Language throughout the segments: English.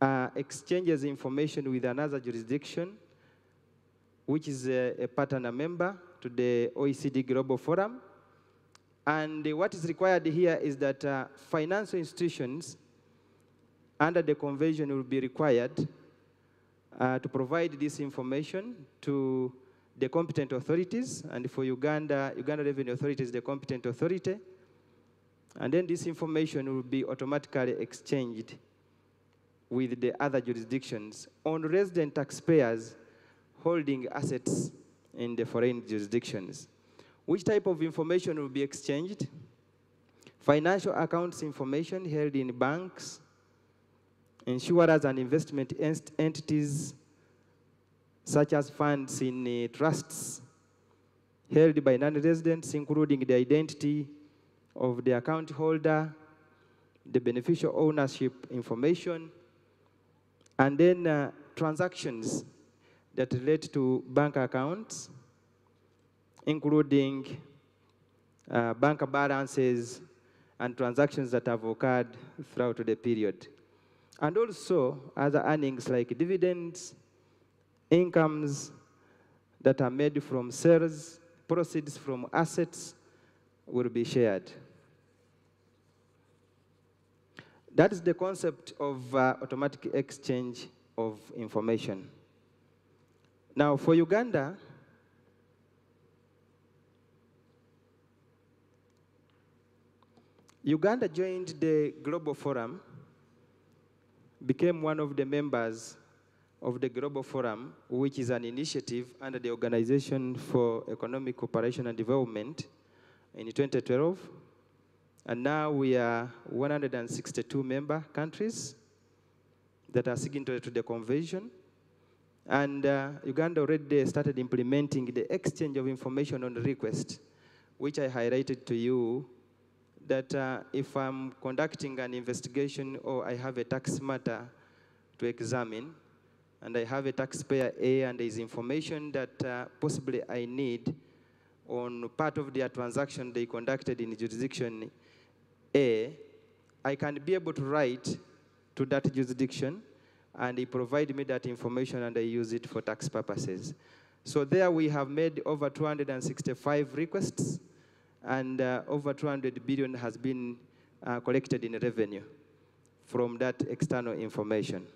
uh, exchanges information with another jurisdiction, which is a, a partner member to the OECD Global Forum. And what is required here is that uh, financial institutions under the convention will be required uh, to provide this information to the competent authorities. And for Uganda, Uganda Revenue Authority is the competent authority. And then this information will be automatically exchanged with the other jurisdictions on resident taxpayers holding assets in the foreign jurisdictions. Which type of information will be exchanged? Financial accounts information held in banks, insurers and investment ent entities, such as funds in uh, trusts held by non-residents, including the identity of the account holder, the beneficial ownership information, and then uh, transactions that relate to bank accounts, including uh, bank balances and transactions that have occurred throughout the period. And also other earnings like dividends, incomes that are made from sales, proceeds from assets will be shared. That is the concept of uh, automatic exchange of information. Now, for Uganda, Uganda joined the Global Forum, became one of the members of the Global Forum, which is an initiative under the Organization for Economic Cooperation and Development in 2012. And now we are 162 member countries that are signatory to the convention. And uh, Uganda already started implementing the exchange of information on request, which I highlighted to you that uh, if I'm conducting an investigation or I have a tax matter to examine, and I have a taxpayer A and there is information that uh, possibly I need on part of their transaction they conducted in the jurisdiction A, I can be able to write to that jurisdiction and they provide me that information and I use it for tax purposes. So there we have made over 265 requests and uh, over 200 billion has been uh, collected in revenue from that external information.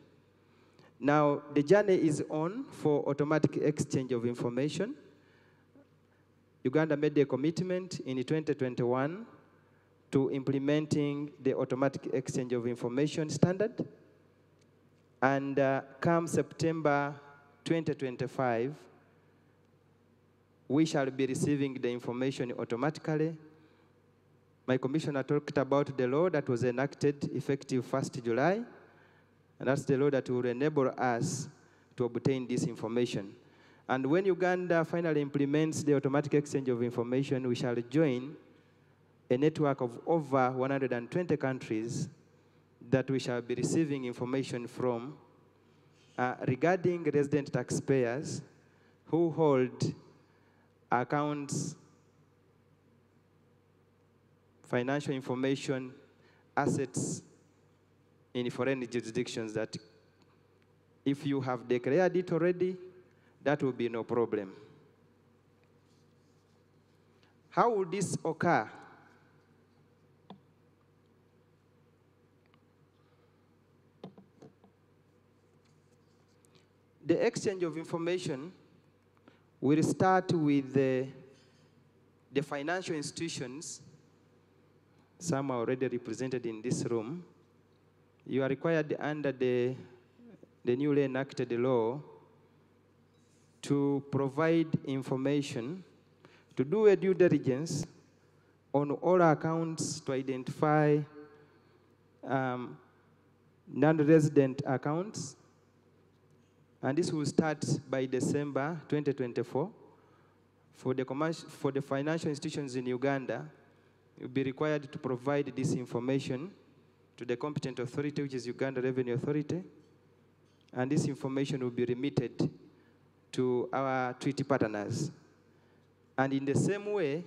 Now, the journey is on for automatic exchange of information. Uganda made a commitment in 2021 to implementing the automatic exchange of information standard. And uh, come September 2025, we shall be receiving the information automatically. My commissioner talked about the law that was enacted effective 1st July, and that's the law that will enable us to obtain this information. And when Uganda finally implements the automatic exchange of information, we shall join a network of over 120 countries that we shall be receiving information from uh, regarding resident taxpayers who hold accounts, financial information, assets in foreign jurisdictions that if you have declared it already, that will be no problem. How will this occur? The exchange of information will start with the, the financial institutions. Some are already represented in this room. You are required under the, the newly enacted law to provide information, to do a due diligence on all accounts to identify um, non-resident accounts. And this will start by December 2024. For the, for the financial institutions in Uganda, you'll be required to provide this information to the competent authority, which is Uganda Revenue Authority. And this information will be remitted to our treaty partners. And in the same way,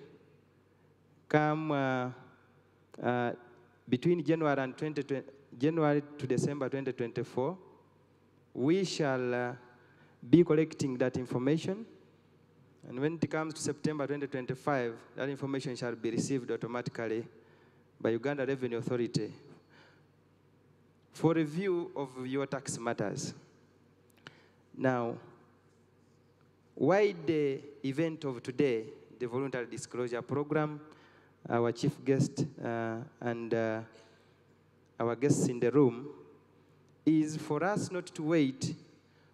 come uh, uh, between January and 20, January to December 2024, we shall uh, be collecting that information. And when it comes to September 2025, that information shall be received automatically by Uganda Revenue Authority for review of your tax matters. Now, why the event of today, the voluntary disclosure program, our chief guest uh, and uh, our guests in the room, is for us not to wait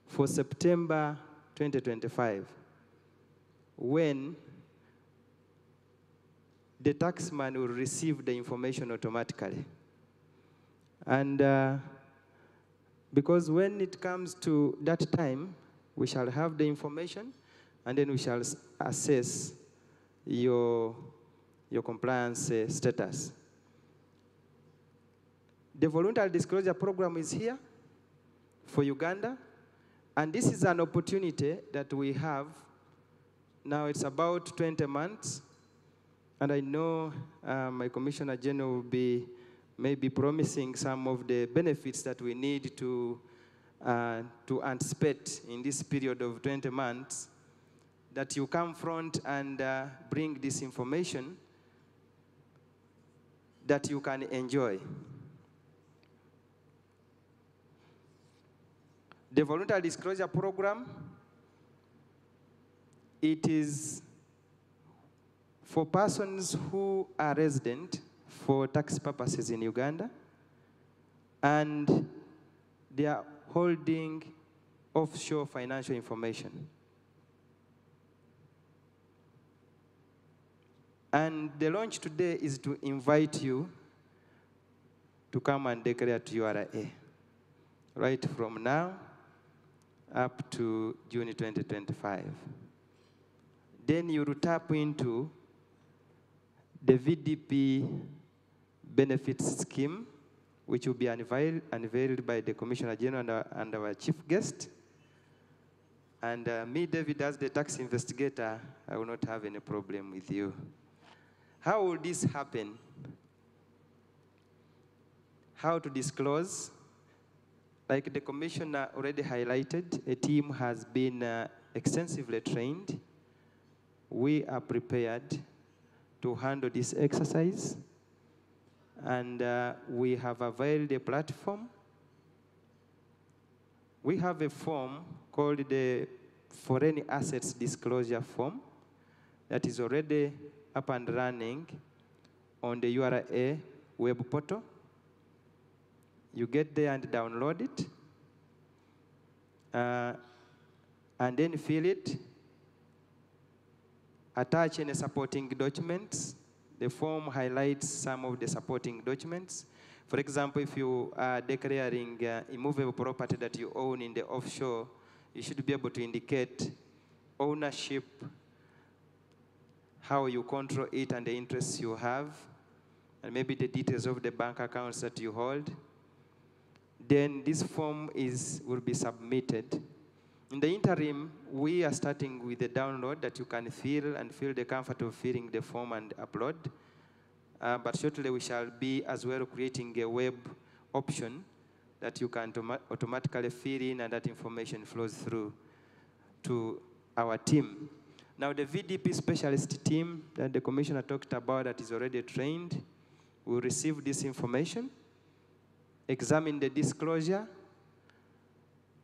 for September 2025 when the taxman will receive the information automatically. And uh, because when it comes to that time, we shall have the information and then we shall assess your, your compliance uh, status. The voluntary disclosure program is here for Uganda, and this is an opportunity that we have. Now it's about 20 months, and I know uh, my Commissioner General will be maybe promising some of the benefits that we need to, uh, to anticipate in this period of 20 months, that you come front and uh, bring this information that you can enjoy. The voluntary disclosure program, it is for persons who are resident for tax purposes in Uganda, and they are holding offshore financial information. And the launch today is to invite you to come and declare to URA right from now up to June 2025. Then you will tap into the VDP benefits scheme, which will be unveiled, unveiled by the Commissioner General and our, and our chief guest. And uh, me, David, as the tax investigator, I will not have any problem with you. How will this happen? How to disclose? Like the commissioner already highlighted, a team has been uh, extensively trained. We are prepared to handle this exercise and uh, we have availed a platform. We have a form called the Foreign Assets Disclosure Form that is already up and running on the URA web portal. You get there and download it, uh, and then fill it, attach any supporting documents, the form highlights some of the supporting documents. For example, if you are declaring uh, immovable property that you own in the offshore, you should be able to indicate ownership, how you control it and the interests you have, and maybe the details of the bank accounts that you hold. Then this form is, will be submitted. In the interim, we are starting with the download that you can fill and feel the comfort of filling the form and upload. Uh, but shortly we shall be as well creating a web option that you can automatically fill in and that information flows through to our team. Now the VDP specialist team that the commissioner talked about that is already trained will receive this information, examine the disclosure,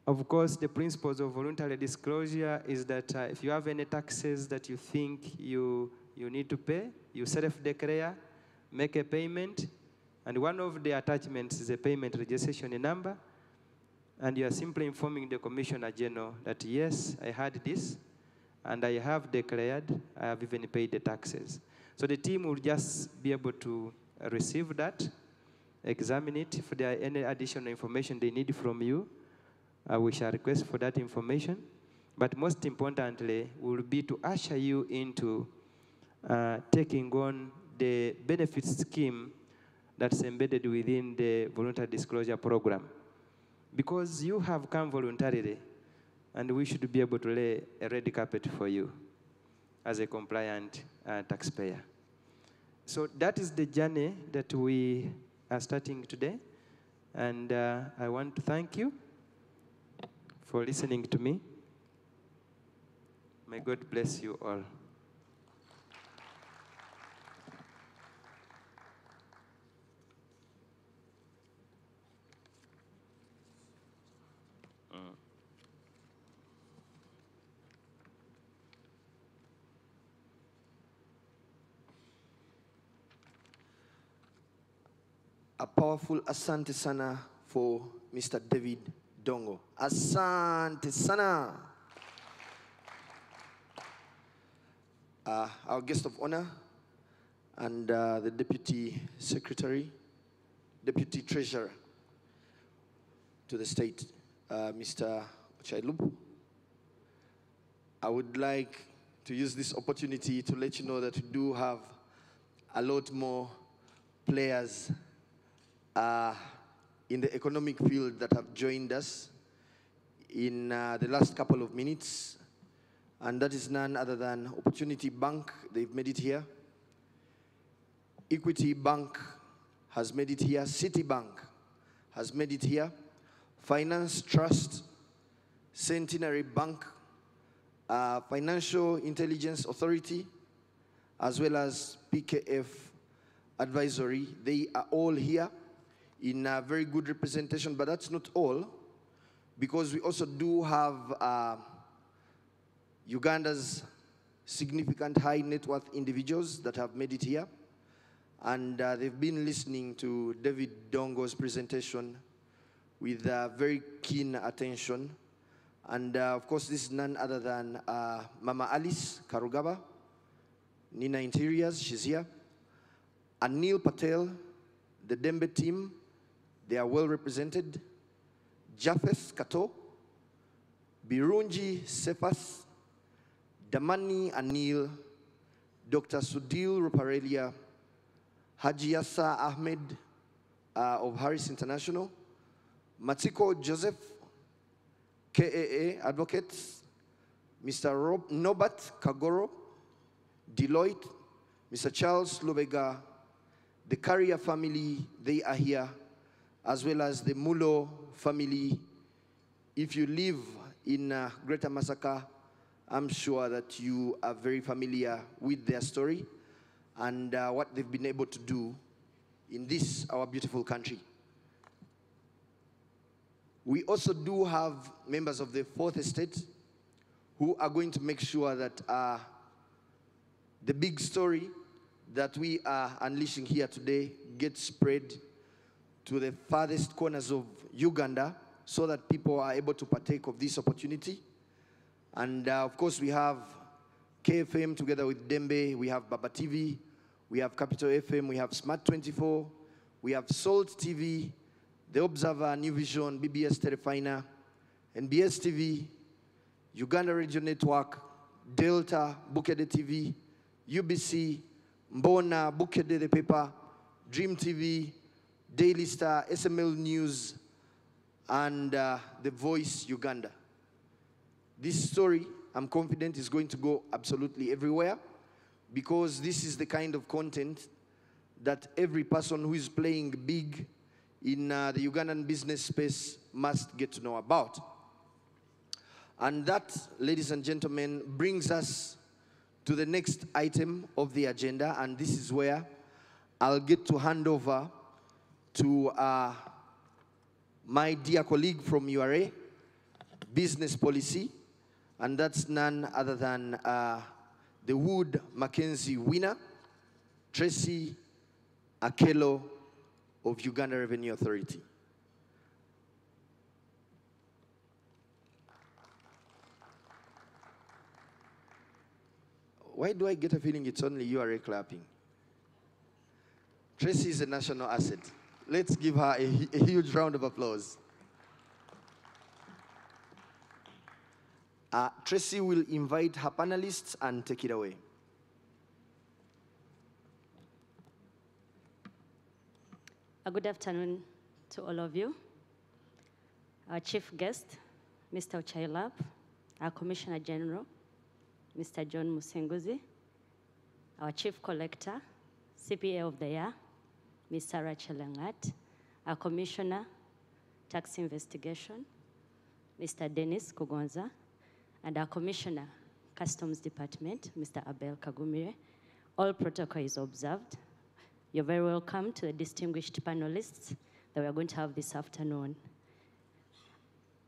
of course, the principles of voluntary disclosure is that uh, if you have any taxes that you think you, you need to pay, you self-declare, make a payment, and one of the attachments is a payment registration number, and you are simply informing the Commissioner General that, yes, I had this, and I have declared, I have even paid the taxes. So the team will just be able to receive that, examine it, if there are any additional information they need from you, uh, we shall request for that information. But most importantly, will be to usher you into uh, taking on the benefit scheme that's embedded within the voluntary disclosure program. Because you have come voluntarily, and we should be able to lay a red carpet for you as a compliant uh, taxpayer. So that is the journey that we are starting today. And uh, I want to thank you for listening to me. May God bless you all. A powerful asante sana for Mr. David Dongo. Asante sana. Uh, our guest of honor and uh, the deputy secretary, deputy treasurer to the state, uh, Mr. Chailup. I would like to use this opportunity to let you know that we do have a lot more players uh, in the economic field that have joined us in uh, the last couple of minutes. And that is none other than Opportunity Bank, they've made it here. Equity Bank has made it here. Citibank has made it here. Finance Trust, Centenary Bank, uh, Financial Intelligence Authority, as well as PKF Advisory. They are all here in a very good representation, but that's not all, because we also do have uh, Uganda's significant high net worth individuals that have made it here. And uh, they've been listening to David Dongo's presentation with uh, very keen attention. And uh, of course, this is none other than uh, Mama Alice Karugaba, Nina Interiors, she's here. Anil Patel, the Dembe team, they are well represented. Japheth Kato, Birunji Cephas, Damani Anil, Dr. Sudhir Ruparelia, Haji Yassa Ahmed uh, of Harris International, Matiko Joseph, KAA Advocates, Mr. Rob Nobat Kagoro, Deloitte, Mr. Charles Lubega, the Carrier family, they are here, as well as the Mulo family. If you live in uh, Greater Masaka, I'm sure that you are very familiar with their story and uh, what they've been able to do in this, our beautiful country. We also do have members of the fourth estate who are going to make sure that uh, the big story that we are unleashing here today gets spread to the farthest corners of Uganda so that people are able to partake of this opportunity. And uh, of course, we have KFM together with Dembe, we have Baba TV, we have Capital FM, we have Smart 24, we have Salt TV, The Observer, New Vision, BBS Terefayina, NBS TV, Uganda Radio Network, Delta, Bukedde TV, UBC, Mbona, Bukedde the paper, Dream TV, Daily Star, SML News, and uh, The Voice Uganda. This story, I'm confident, is going to go absolutely everywhere because this is the kind of content that every person who is playing big in uh, the Ugandan business space must get to know about. And that, ladies and gentlemen, brings us to the next item of the agenda, and this is where I'll get to hand over to uh, my dear colleague from URA, Business Policy, and that's none other than uh, the Wood Mackenzie winner, Tracy Akelo of Uganda Revenue Authority. Why do I get a feeling it's only URA clapping? Tracy is a national asset. Let's give her a, a huge round of applause. Uh, Tracy will invite her panelists and take it away. A good afternoon to all of you. Our chief guest, Mr. Ocailap, our Commissioner General, Mr. John Musinguzi, our chief collector, CPA of the year, Ms. Sarah Chelangat, our commissioner, Tax Investigation, Mr. Dennis Kugonza, and our Commissioner, Customs Department, Mr. Abel Kagumire. All protocol is observed. You're very welcome to the distinguished panelists that we are going to have this afternoon.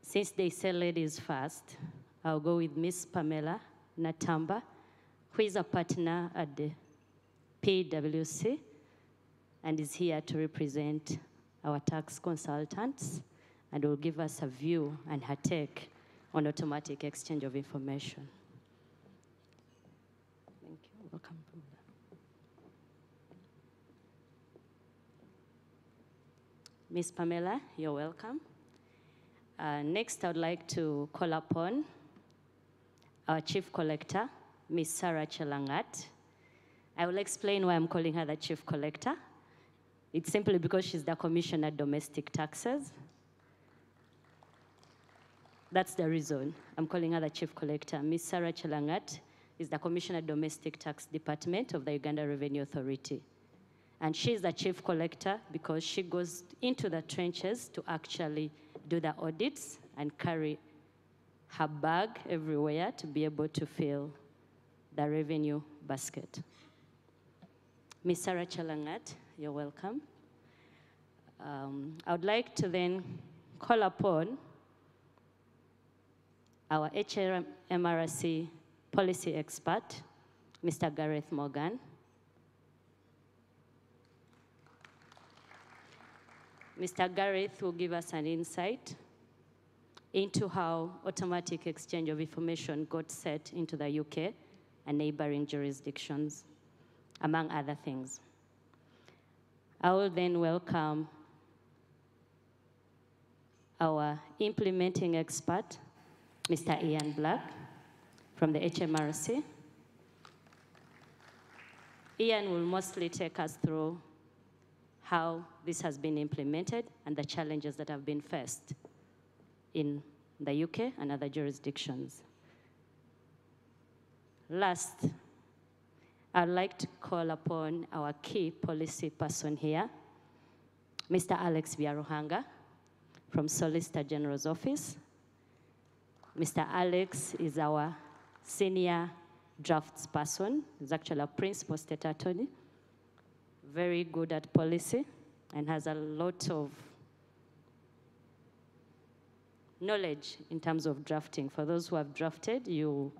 Since they say ladies first, I'll go with Miss Pamela Natamba, who is a partner at the PwC and is here to represent our tax consultants and will give us a view and her take on automatic exchange of information. Thank you. Welcome. Miss Pamela, you're welcome. Uh, next, I would like to call upon our Chief Collector, Miss Sarah Chelangat. I will explain why I'm calling her the Chief Collector. It's simply because she's the Commissioner Domestic Taxes. That's the reason I'm calling her the Chief Collector. Miss Sarah Chelangat is the Commissioner Domestic Tax Department of the Uganda Revenue Authority. And she's the chief collector because she goes into the trenches to actually do the audits and carry her bag everywhere to be able to fill the revenue basket. Ms. Sarah Chelangat, you're welcome. Um, I would like to then call upon our HMRC policy expert, Mr. Gareth Morgan. Mr. Gareth will give us an insight into how automatic exchange of information got set into the UK and neighboring jurisdictions, among other things. I will then welcome our implementing expert, Mr. Ian Black from the HMRC. Ian will mostly take us through how this has been implemented and the challenges that have been faced in the UK and other jurisdictions. Last, I'd like to call upon our key policy person here, Mr. Alex Byaruhanga from Solicitor General's Office. Mr. Alex is our senior drafts person, he's actually a principal state attorney, very good at policy and has a lot of knowledge in terms of drafting. For those who have drafted, you,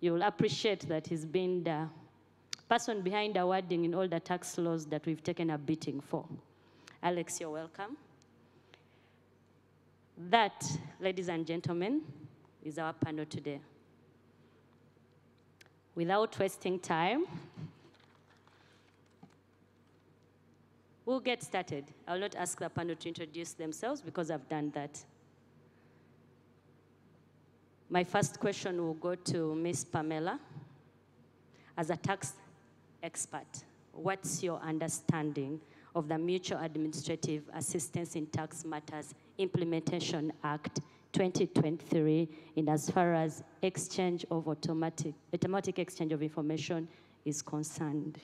you'll appreciate that he's been the person behind the wording in all the tax laws that we've taken a beating for. Alex, you're welcome. That, ladies and gentlemen, is our panel today. Without wasting time, we'll get started. I'll not ask the panel to introduce themselves because I've done that. My first question will go to Ms. Pamela. As a tax expert, what's your understanding of the Mutual Administrative Assistance in Tax Matters Implementation Act 2023 in as far as exchange of automatic, automatic exchange of information is concerned?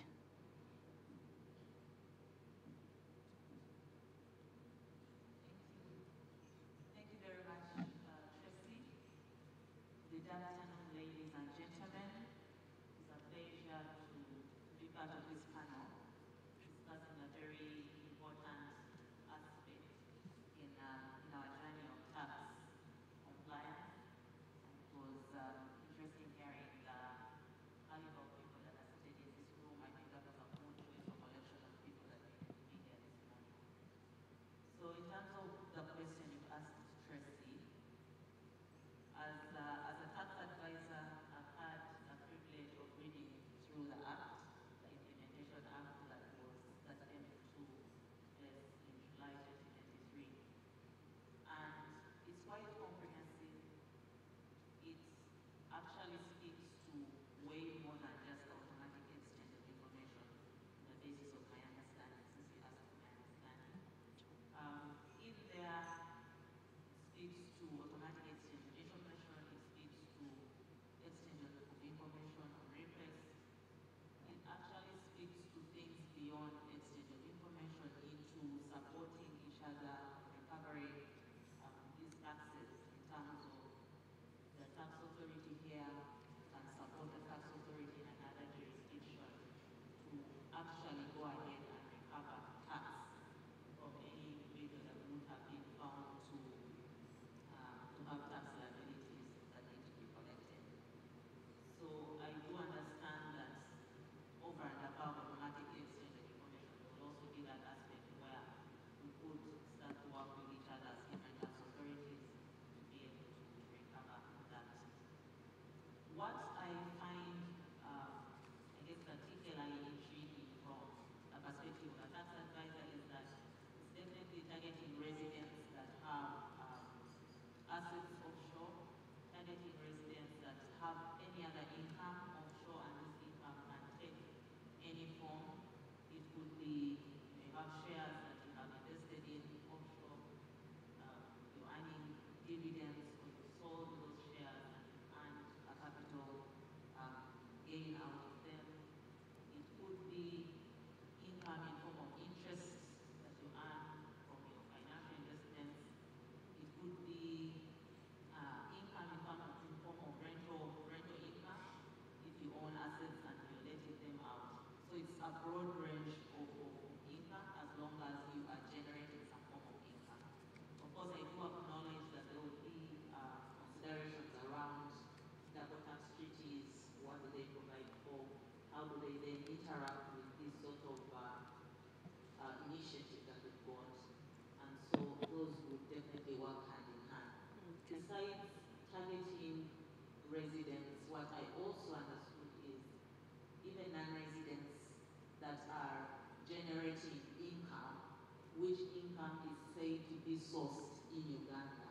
Sourced in Uganda,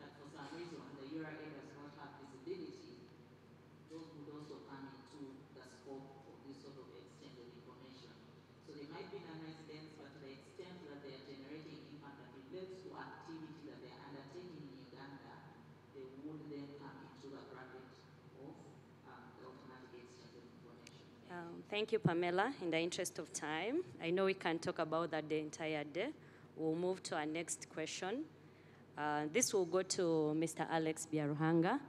but for some reason the URA does not have visibility, those would also come into the scope of this sort of of information. So they might be non-residents, but to the extent that they are generating income that relates to activity that they are undertaking in Uganda, they would then come into the bracket of um, the automatic of information. Um, Thank you, Pamela. In the interest of time, I know we can talk about that the entire day. We'll move to our next question. Uh, This will go to Mr. Alex Byaruhanga.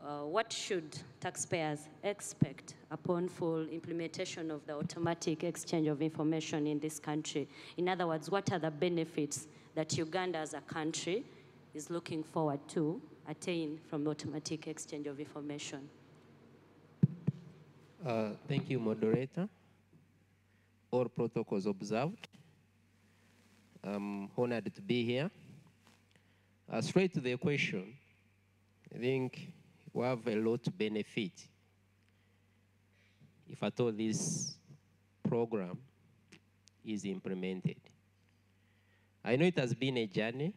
Uh, What should taxpayers expect upon full implementation of the automatic exchange of information in this country? In other words, what are the benefits that Uganda as a country is looking forward to attain from automatic exchange of information? Uh, Thank you, moderator. All protocols observed. I'm honored to be here. Uh, Straight to the question, I think we have a lot to benefit if at all this program is implemented. I know it has been a journey.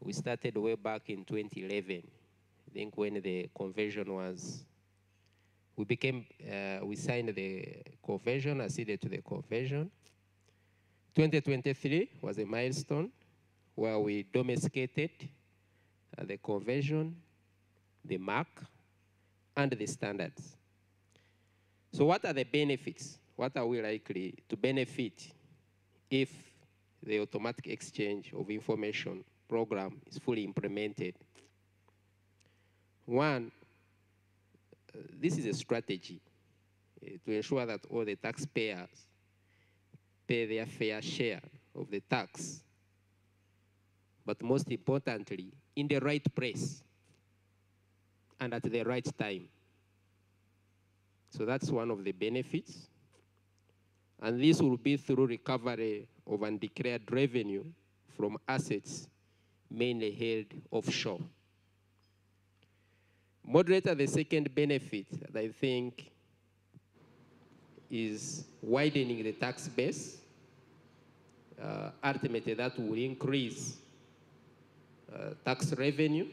We started way back in 2011, I think when the convention was we became, uh, we signed the convention, acceded to the convention. 2023 was a milestone where we domesticated uh, the convention, the mark, and the standards. So what are the benefits? What are we likely to benefit if the automatic exchange of information program is fully implemented? One, uh, this is a strategy uh, to ensure that all the taxpayers pay their fair share of the tax, but most importantly, in the right place and at the right time. So that's one of the benefits. And this will be through recovery of undeclared revenue from assets mainly held offshore. Moderator, the second benefit that I think is widening the tax base. Uh, ultimately, that will increase uh, tax revenue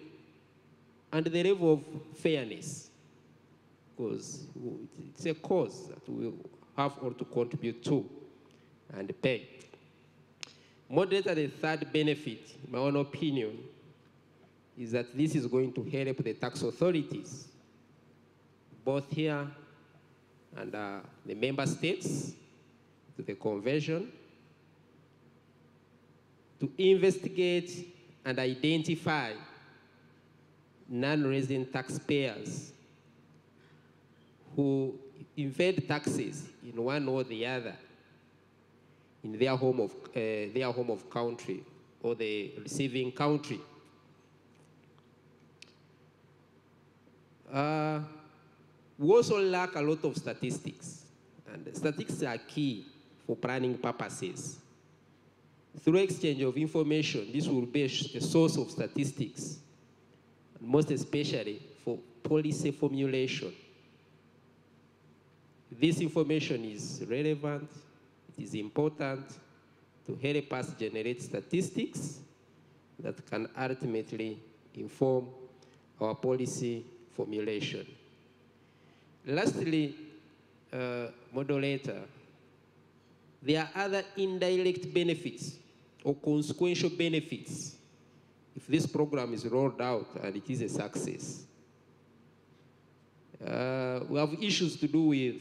and the level of fairness, because it's a cause that we have all to contribute to and pay. Moderator, the third benefit, in my own opinion, is that this is going to help the tax authorities, both here and uh, the member states, to the convention, to investigate and identify non-resident taxpayers who evade taxes in one or the other in their home of, uh, their home of country or the receiving country. Uh, we also lack a lot of statistics, and statistics are key for planning purposes. Through exchange of information, this will be a source of statistics, most especially for policy formulation. This information is relevant, it is important to help us generate statistics that can ultimately inform our policy formulation. Lastly, uh, moderator, there are other indirect benefits or consequential benefits if this program is rolled out and it is a success. Uh, we have issues to do with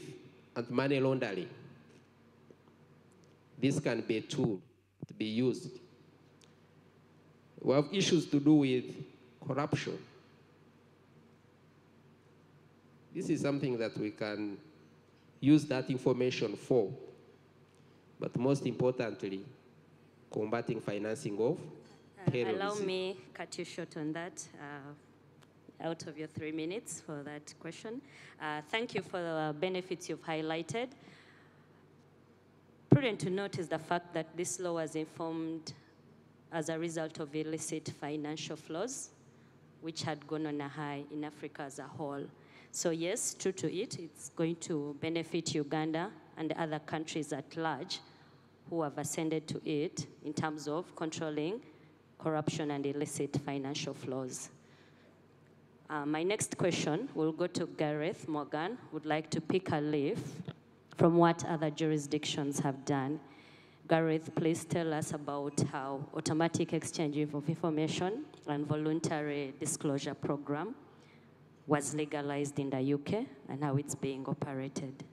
anti-money laundering. This can be a tool to be used. We have issues to do with corruption. This is something that we can use that information for. But most importantly, combating financing of Uh, terrorism. Allow me cut you short on that, uh, out of your three minutes for that question. Uh, Thank you for the benefits you've highlighted. Prudent to note is the fact that this law was informed as a result of illicit financial flows, which had gone on a high in Africa as a whole. So yes, true to it, it's going to benefit Uganda and other countries at large who have ascended to it in terms of controlling corruption and illicit financial flows. Uh, my next question will go to Gareth Morgan, would like to pick a leaf from what other jurisdictions have done. Gareth, please tell us about how automatic exchange of information and voluntary disclosure program was legalized in the UK and how it's being operated.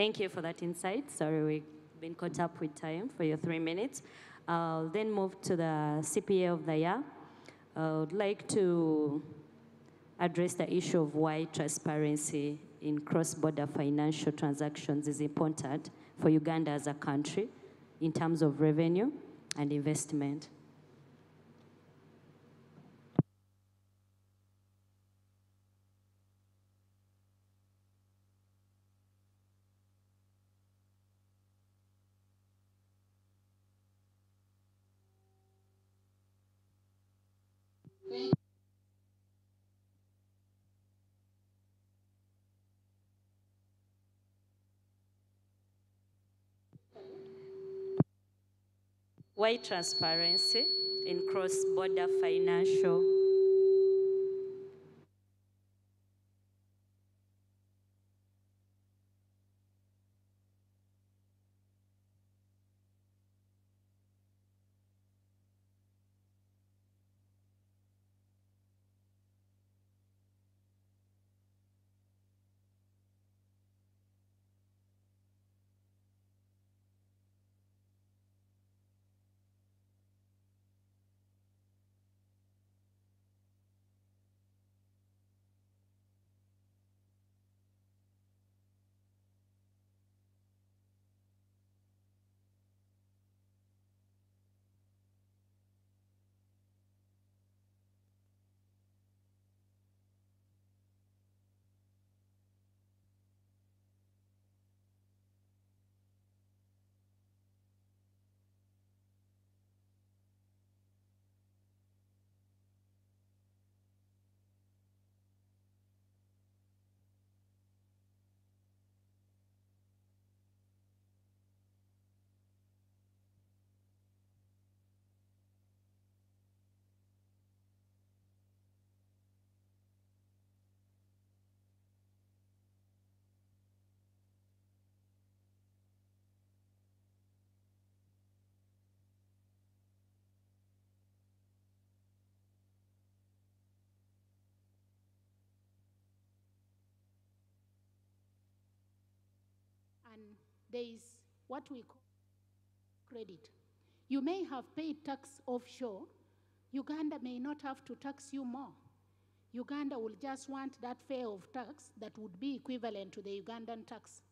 Thank you for that insight. Sorry, we've been caught up with time for your three minutes. I'll then move to the CPA of the year. I would like to address the issue of why transparency in cross-border financial transactions is important for Uganda as a country in terms of revenue and investment. Why transparency in cross-border financial? And there is what we call credit. You may have paid tax offshore. Uganda may not have to tax you more. Uganda will just want that fare of tax that would be equivalent to the Ugandan tax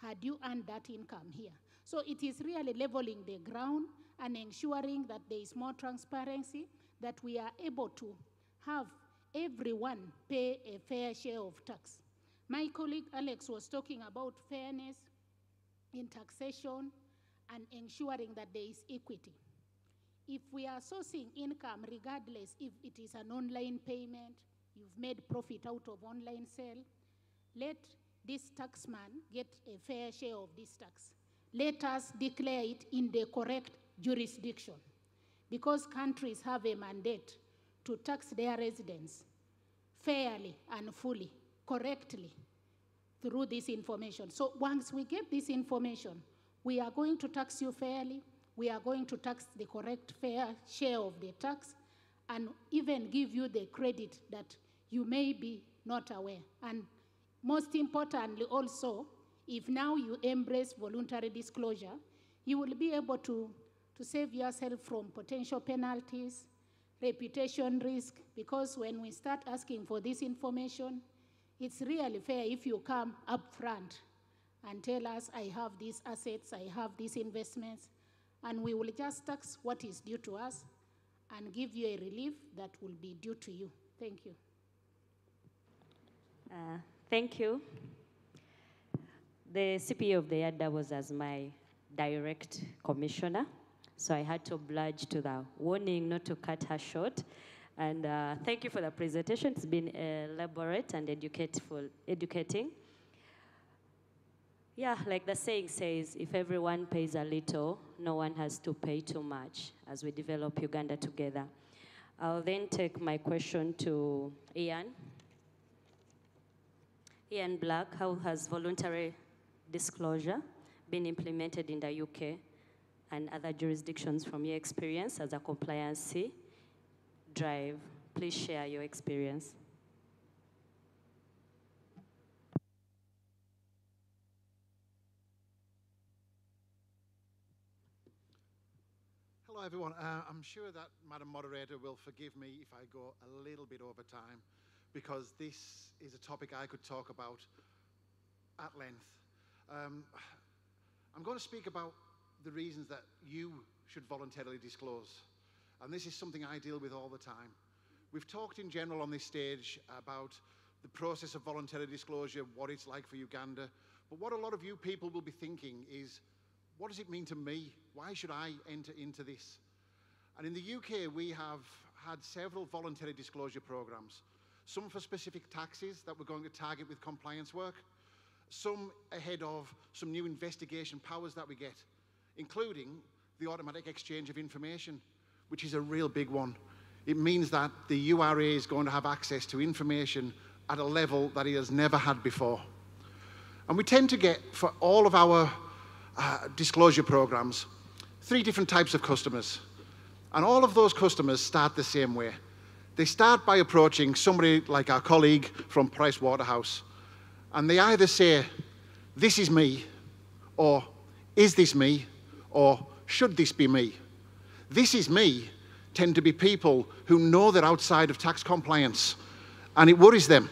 had you earned that income here. So it is really leveling the ground and ensuring that there is more transparency, that we are able to have everyone pay a fair share of tax. My colleague Alex was talking about fairness in taxation and ensuring that there is equity. If we are sourcing income, regardless if it is an online payment, you've made profit out of online sale, let this taxman get a fair share of this tax. Let us declare it in the correct jurisdiction because countries have a mandate to tax their residents fairly and fully, correctly through this information. So once we get this information, we are going to tax you fairly, we are going to tax the correct fair share of the tax, and even give you the credit that you may be not aware. And most importantly, also, if now you embrace voluntary disclosure, you will be able to, to save yourself from potential penalties, reputation risk, because when we start asking for this information, it's really fair if you come up front and tell us, I have these assets, I have these investments, and we will just tax what is due to us and give you a relief that will be due to you. Thank you. Uh, thank you. The CPA of the that was as my direct commissioner, so I had to oblige to the warning not to cut her short. And uh, thank you for the presentation. It's been elaborate and educateful, educating. Yeah, like the saying says, if everyone pays a little, no one has to pay too much as we develop Uganda together. I'll then take my question to Ian. Ian Black, how has voluntary disclosure been implemented in the UK and other jurisdictions from your experience as a compliancy drive. Please share your experience. Hello, everyone. Uh, I'm sure that Madam Moderator will forgive me if I go a little bit over time because this is a topic I could talk about at length. Um, I'm going to speak about the reasons that you should voluntarily disclose and this is something I deal with all the time. We've talked in general on this stage about the process of voluntary disclosure, what it's like for Uganda. But what a lot of you people will be thinking is, what does it mean to me? Why should I enter into this? And in the UK, we have had several voluntary disclosure programs, some for specific taxes that we're going to target with compliance work, some ahead of some new investigation powers that we get, including the automatic exchange of information, which is a real big one. It means that the URA is going to have access to information at a level that it has never had before. And we tend to get, for all of our uh, disclosure programs, three different types of customers. And all of those customers start the same way. They start by approaching somebody like our colleague from Price Waterhouse, and they either say, This is me, or Is this me, or Should this be me? This is me tend to be people who know they're outside of tax compliance, and it worries them,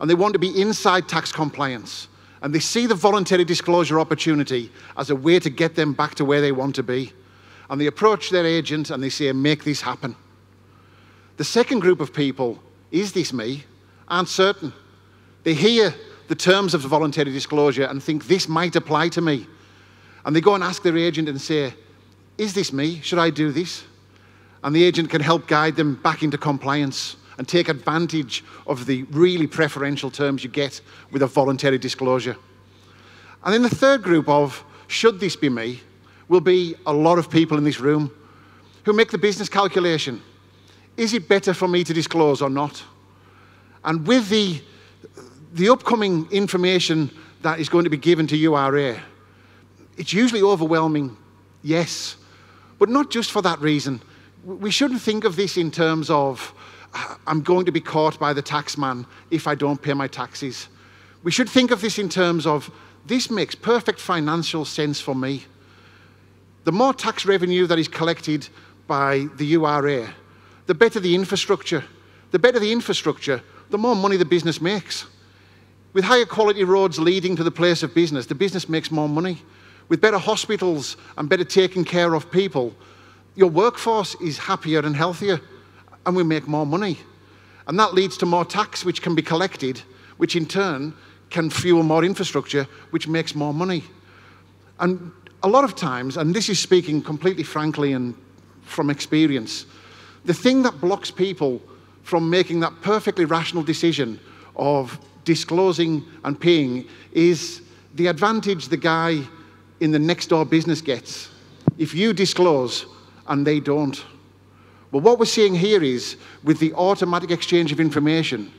and they want to be inside tax compliance. And they see the voluntary disclosure opportunity as a way to get them back to where they want to be. And they approach their agent and they say, Make this happen. The second group of people, is this me? Aren't certain. They hear the terms of the voluntary disclosure and think this might apply to me. And they go and ask their agent and say, Is this me? Should I do this? And the agent can help guide them back into compliance and take advantage of the really preferential terms you get with a voluntary disclosure. And then the third group of, should this be me, will be a lot of people in this room who make the business calculation. Is it better for me to disclose or not? And with the, the upcoming information that is going to be given to URA, it's usually overwhelming, yes, but not just for that reason. We shouldn't think of this in terms of, ah, I'm going to be caught by the taxman if I don't pay my taxes. We should think of this in terms of, this makes perfect financial sense for me. The more tax revenue that is collected by the URA, the better the infrastructure. The better the infrastructure, the more money the business makes. With higher quality roads leading to the place of business, the business makes more money. With better hospitals and better taking care of people, your workforce is happier and healthier, and we make more money. And that leads to more tax which can be collected, which in turn can fuel more infrastructure, which makes more money. And a lot of times, and this is speaking completely frankly and from experience, the thing that blocks people from making that perfectly rational decision of disclosing and paying is the advantage the guy in the next door business gets. If you disclose and they don't. Well, what we're seeing here is with the automatic exchange of information,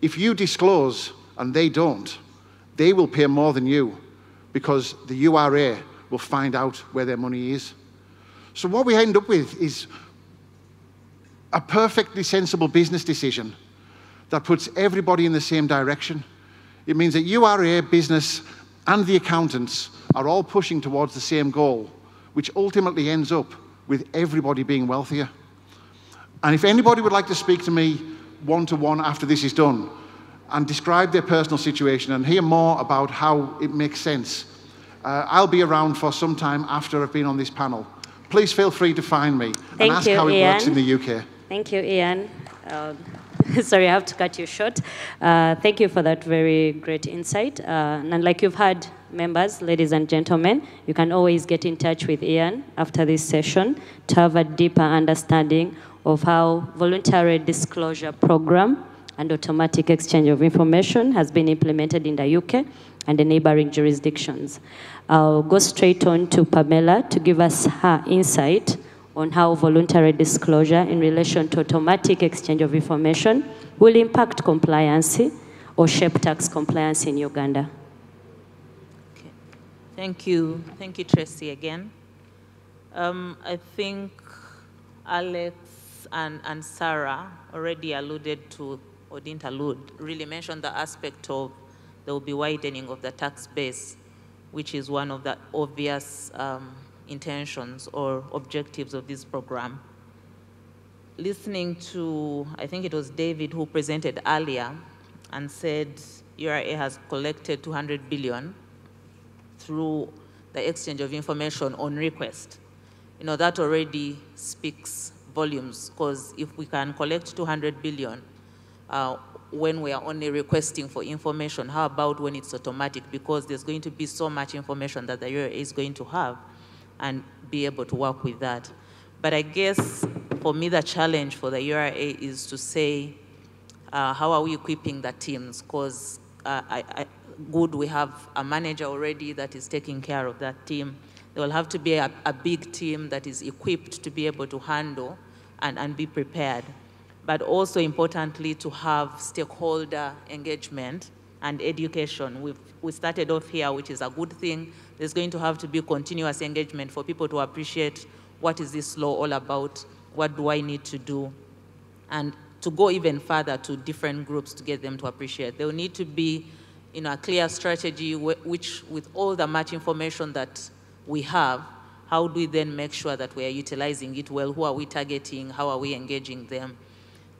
if you disclose and they don't, they will pay more than you because the URA will find out where their money is. So, what we end up with is a perfectly sensible business decision that puts everybody in the same direction. It means that URA, business, and the accountants are all pushing towards the same goal, which ultimately ends up with everybody being wealthier. And if anybody would like to speak to me one to one after this is done and describe their personal situation and hear more about how it makes sense, uh, I'll be around for some time after I've been on this panel. Please feel free to find me Thank and ask you, how it Ian. works in the UK. Thank you, Ian. Um, sorry, I have to cut you short. Uh, thank you for that very great insight. Uh, and like you've heard, members, ladies and gentlemen, you can always get in touch with Ian after this session to have a deeper understanding of how voluntary disclosure program and automatic exchange of information has been implemented in the UK and the neighboring jurisdictions. I'll go straight on to Pamela to give us her insight on how voluntary disclosure in relation to automatic exchange of information will impact compliance or shape tax compliance in Uganda. Thank you. Thank you, Tracy, again. Um, I think Alex and, and Sarah already alluded to, or didn't allude, really mentioned the aspect of there will be widening of the tax base, which is one of the obvious um, intentions or objectives of this program. Listening to, I think it was David who presented earlier and said URA has collected 200 billion through the exchange of information on request. You know, that already speaks volumes because if we can collect 200 billion uh, when we are only requesting for information, how about when it's automatic? Because there's going to be so much information that the URA is going to have and be able to work with that. But I guess for me, the challenge for the URA is to say, uh, how are we equipping the teams? Because uh, I, I, good, we have a manager already that is taking care of that team. There will have to be a, a big team that is equipped to be able to handle and, and be prepared. But also importantly, to have stakeholder engagement and education. We've, we started off here, which is a good thing. There's going to have to be continuous engagement for people to appreciate what is this law all about, what do I need to do, and to go even further to different groups to get them to appreciate. There will need to be you know, a clear strategy which, with all the much information that we have, how do we then make sure that we are utilizing it well? Who are we targeting? How are we engaging them?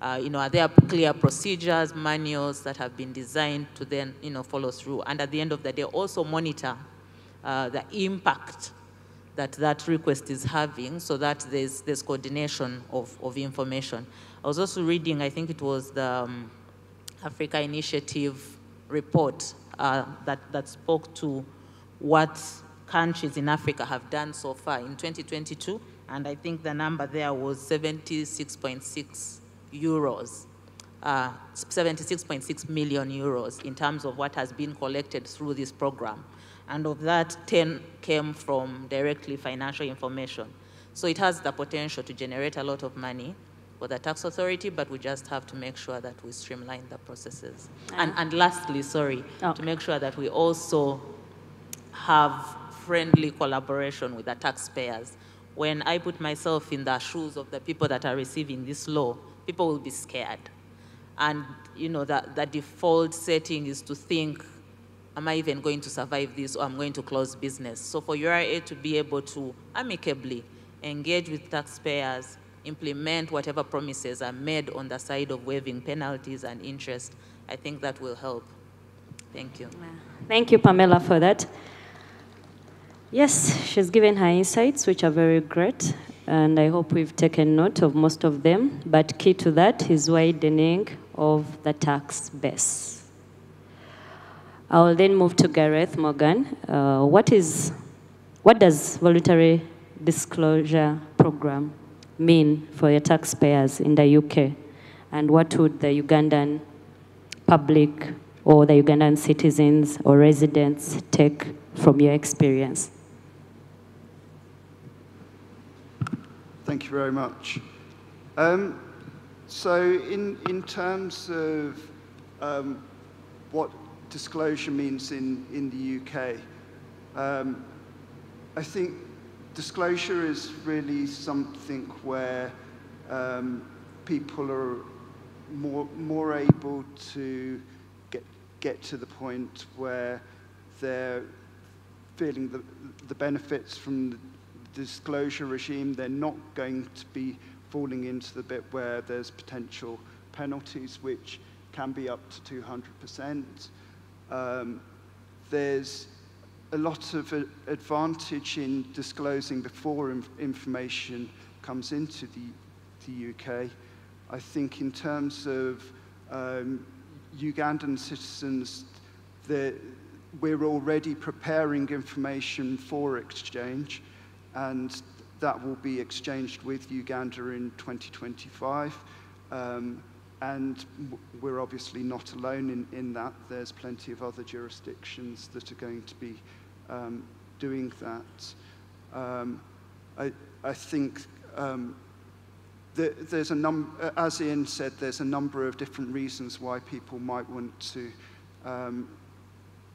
Uh, you know, are there clear procedures, manuals that have been designed to then, you know, follow through? And at the end of the day, also monitor uh, the impact that that request is having so that there's, there's coordination of, of information. I was also reading, I think it was the um, Africa Initiative report uh, that, that spoke to what countries in Africa have done so far in 2022, and I think the number there was 76.6 euros, uh, 76.6 million euros in terms of what has been collected through this program. And of that, 10 came from directly financial information. So it has the potential to generate a lot of money for the tax authority, but we just have to make sure that we streamline the processes. And, and lastly, sorry, Oh. to make sure that we also have friendly collaboration with the taxpayers. When I put myself in the shoes of the people that are receiving this law, people will be scared. And you know, the, the default setting is to think, am I even going to survive this or I'm going to close business? So for URA to be able to amicably engage with taxpayers, implement whatever promises are made on the side of waiving penalties and interest, I think that will help. Thank you. Thank you, Pamela, for that. Yes, she's given her insights, which are very great, and I hope we've taken note of most of them. But key to that is widening of the tax base. I will then move to Gareth Morgan. Uh, what is, what does voluntary disclosure program mean for your taxpayers in the UK, and what would the Ugandan public or the Ugandan citizens or residents take from your experience? Thank you very much. Um, so in, in terms of um, what disclosure means in, in the UK, um, I think disclosure is really something where um, people are more, more able to get, get to the point where they're feeling the, the benefits from the disclosure regime. They're not going to be falling into the bit where there's potential penalties, which can be up to 200%. Um, there's a lot of advantage in disclosing before inf information comes into the, the UK. I think in terms of um, Ugandan citizens, the, we're already preparing information for exchange, and that will be exchanged with Uganda in 2025. Um, and we're obviously not alone in, in that. There's plenty of other jurisdictions that are going to be um, doing that. Um, I, I think um, the, there's a number, as Ian said, there's a number of different reasons why people might want to um,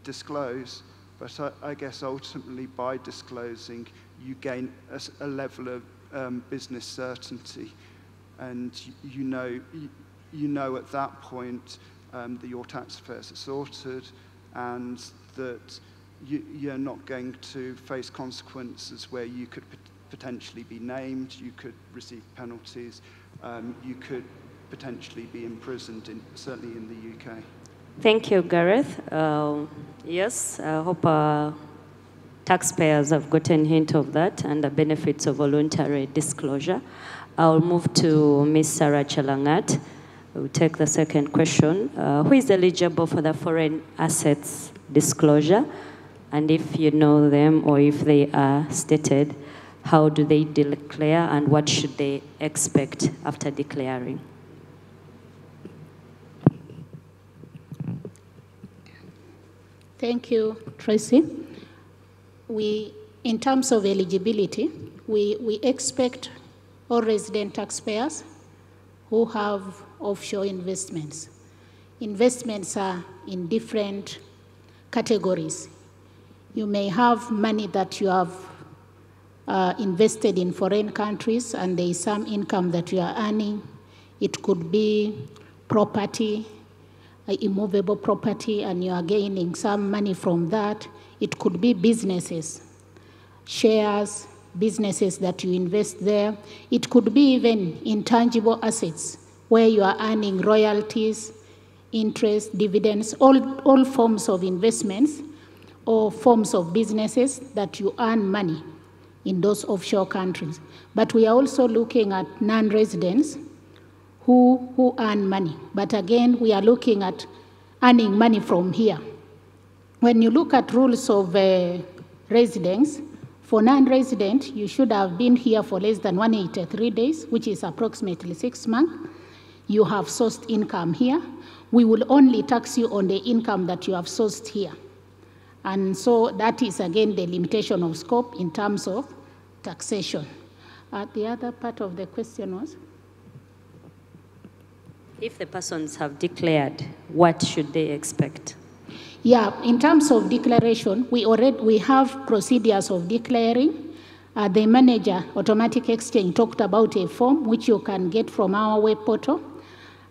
disclose, but I, I, guess ultimately by disclosing, you gain a, a level of um, business certainty, and you, you know you, you, know at that point um, that your tax affairs are sorted, and that you, you're not going to face consequences where you could pot- potentially be named, you could receive penalties, um, you could potentially be imprisoned, in, certainly in the UK. Thank you, Gareth. Uh, yes, I hope uh, taxpayers have gotten a hint of that and the benefits of voluntary disclosure. I'll move to Ms. Sarah Chelangat. We'll take the second question. Uh, who is eligible for the foreign assets disclosure? And if you know them or if they are stated, how do they declare and what should they expect after declaring? Thank you, Tracy. We, in terms of eligibility, we, we expect all resident taxpayers who have offshore investments. Investments are in different categories. You may have money that you have uh, invested in foreign countries and there is some income that you are earning. It could be property, immovable property, and you are gaining some money from that. It could be businesses, shares, businesses that you invest there. It could be even intangible assets where you are earning royalties, interest, dividends, all, all forms of investments or forms of businesses that you earn money in those offshore countries. But we are also looking at non residents who, who earn money. But again, we are looking at earning money from here. When you look at rules of uh, residence, for non-resident, you should have been here for less than 183 days, which is approximately six months. You have sourced income here. We will only tax you on the income that you have sourced here. And so that is again the limitation of scope in terms of taxation. Uh, the other part of the question was? If the persons have declared, what should they expect? Yeah, in terms of declaration, we already we have procedures of declaring. Uh, the manager, Automatic Exchange, talked about a form which you can get from our web portal,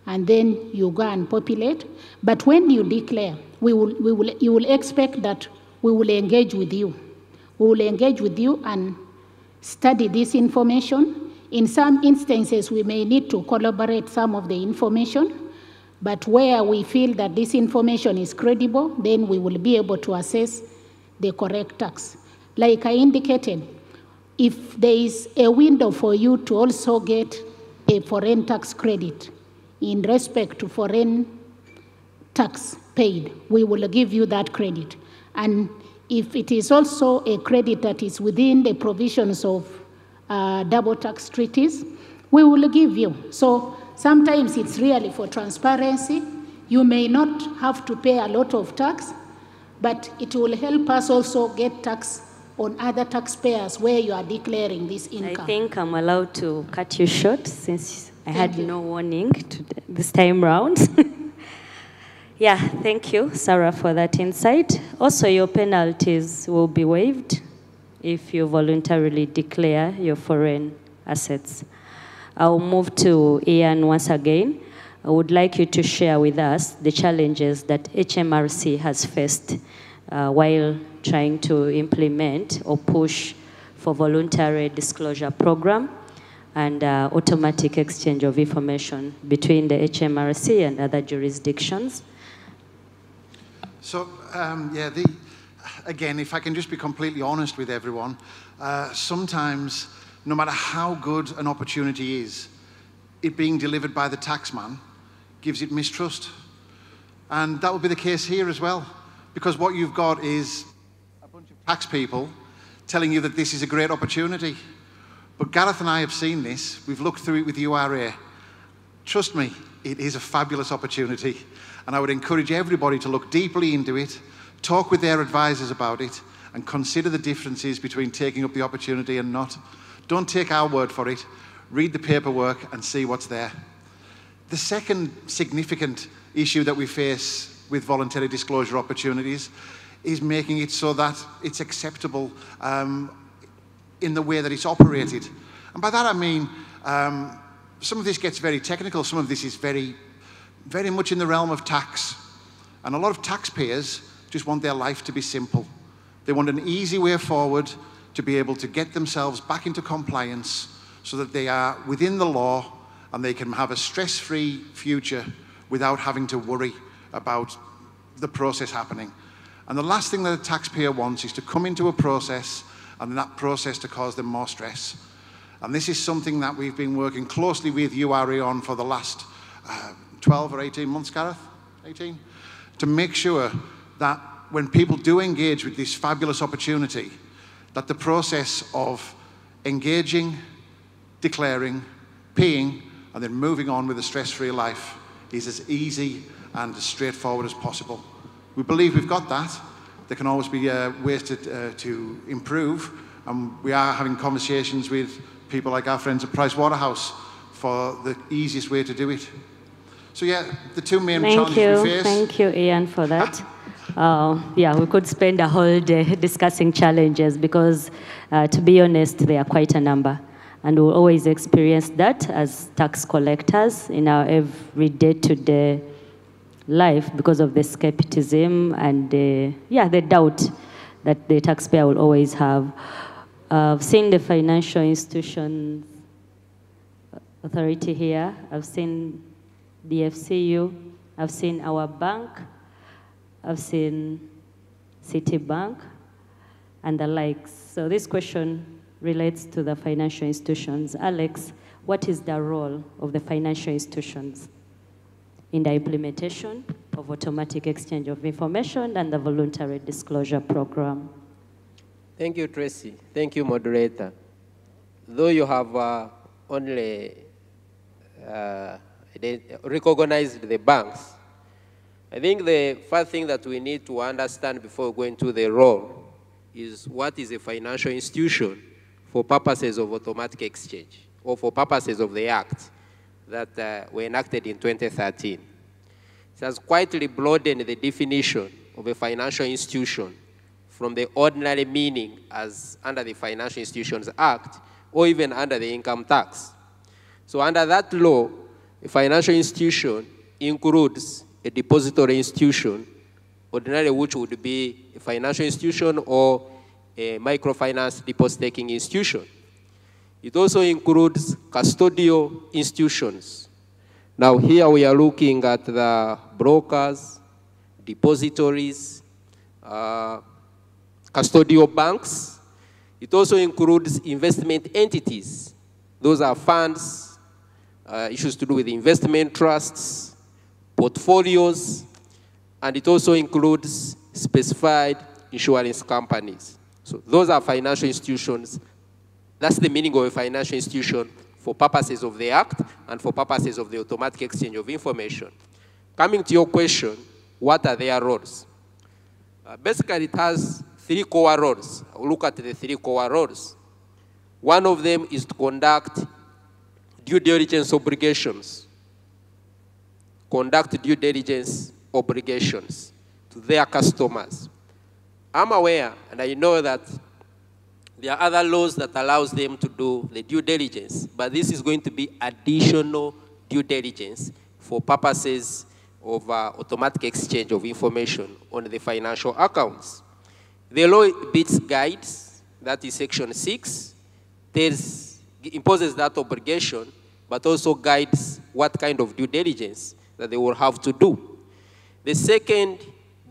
and then you go and populate. But when you declare, we will, we will, you will expect that we will engage with you. We will engage with you and study this information. In some instances, we may need to collaborate some of the information, but where we feel that this information is credible, then we will be able to assess the correct tax. Like I indicated, if there is a window for you to also get a foreign tax credit in respect to foreign tax paid, we will give you that credit. And if it is also a credit that is within the provisions of uh, double tax treaties, we will give you. So sometimes it's really for transparency. You may not have to pay a lot of tax, but it will help us also get tax on other taxpayers where you are declaring this income. I think I'm allowed to cut you short since I had you. no warning this time round. yeah, thank you, Sarah, for that insight. Also, your penalties will be waived if you voluntarily declare your foreign assets. I'll move to Ian once again. I would like you to share with us the challenges that HMRC has faced uh, while trying to implement or push for voluntary disclosure program and uh, automatic exchange of information between the HMRC and other jurisdictions. So, um, yeah, the, again, if I can just be completely honest with everyone, uh, sometimes, no matter how good an opportunity is, it being delivered by the taxman gives it mistrust. And that will be the case here as well, because what you've got is a bunch of tax people telling you that this is a great opportunity. But Gareth and I have seen this, we've looked through it with URA. Trust me, it is a fabulous opportunity. And I would encourage everybody to look deeply into it, talk with their advisors about it, and consider the differences between taking up the opportunity and not. Don't take our word for it. Read the paperwork and see what's there. The second significant issue that we face with voluntary disclosure opportunities is making it so that it's acceptable um, in the way that it's operated. And by that I mean, um, some of this gets very technical, some of this is very, very much in the realm of tax. And a lot of taxpayers just want their life to be simple. They want an easy way forward to be able to get themselves back into compliance so that they are within the law and they can have a stress free future without having to worry about the process happening. And the last thing that a taxpayer wants is to come into a process and that process to cause them more stress. And this is something that we've been working closely with URA on for the last uh, 12 or 18 months, Gareth? 18? To make sure that when people do engage with this fabulous opportunity, that the process of engaging, declaring, paying, and then moving on with a stress-free life is as easy and as straightforward as possible. We believe we've got that. There can always be uh, ways to, uh, to improve, and we are having conversations with people like our friends at Price Waterhouse for the easiest way to do it. So yeah, the two main Thank challenges you. we face. Thank you, Ian, for that. Uh, yeah, we could spend a whole day discussing challenges because, uh, to be honest, there are quite a number. And we'll always experience that as tax collectors in our every day to day life because of the skepticism and the, yeah, the doubt that the taxpayer will always have. Uh, I've seen the financial institutions authority here. I've seen the FCU. I've seen our bank. I've seen Citibank and the likes. So this question relates to the financial institutions. Alex, what is the role of the financial institutions in the implementation of automatic exchange of information and the voluntary disclosure program? Thank you, Tracy. Thank you, moderator. Though you have uh, only uh, recognized the banks, I think the first thing that we need to understand before going to the role is what is a financial institution for purposes of automatic exchange or for purposes of the act that uh, were enacted in 2013. It has quietly broadened the definition of a financial institution from the ordinary meaning as under the Financial Institutions Act or even under the income tax. So under that law, a financial institution includes a depository institution, ordinarily which would be a financial institution or a microfinance deposit-taking institution. It also includes custodial institutions. Now here we are looking at the brokers, depositories, uh, custodial banks. It also includes investment entities. Those are funds, uh, issues to do with investment trusts, portfolios, and it also includes specified insurance companies. So those are financial institutions. That's the meaning of a financial institution for purposes of the Act and for purposes of the automatic exchange of information. Coming to your question, what are their roles? Uh, basically, it has three core roles. Look at the three core roles. One of them is to conduct due diligence obligations. Conduct due diligence obligations to their customers. I'm aware, and I know that there are other laws that allows them to do the due diligence, but this is going to be additional due diligence for purposes of uh, automatic exchange of information on the financial accounts. The law beats guides, that is section six, tells, imposes that obligation, but also guides what kind of due diligence that they will have to do. The second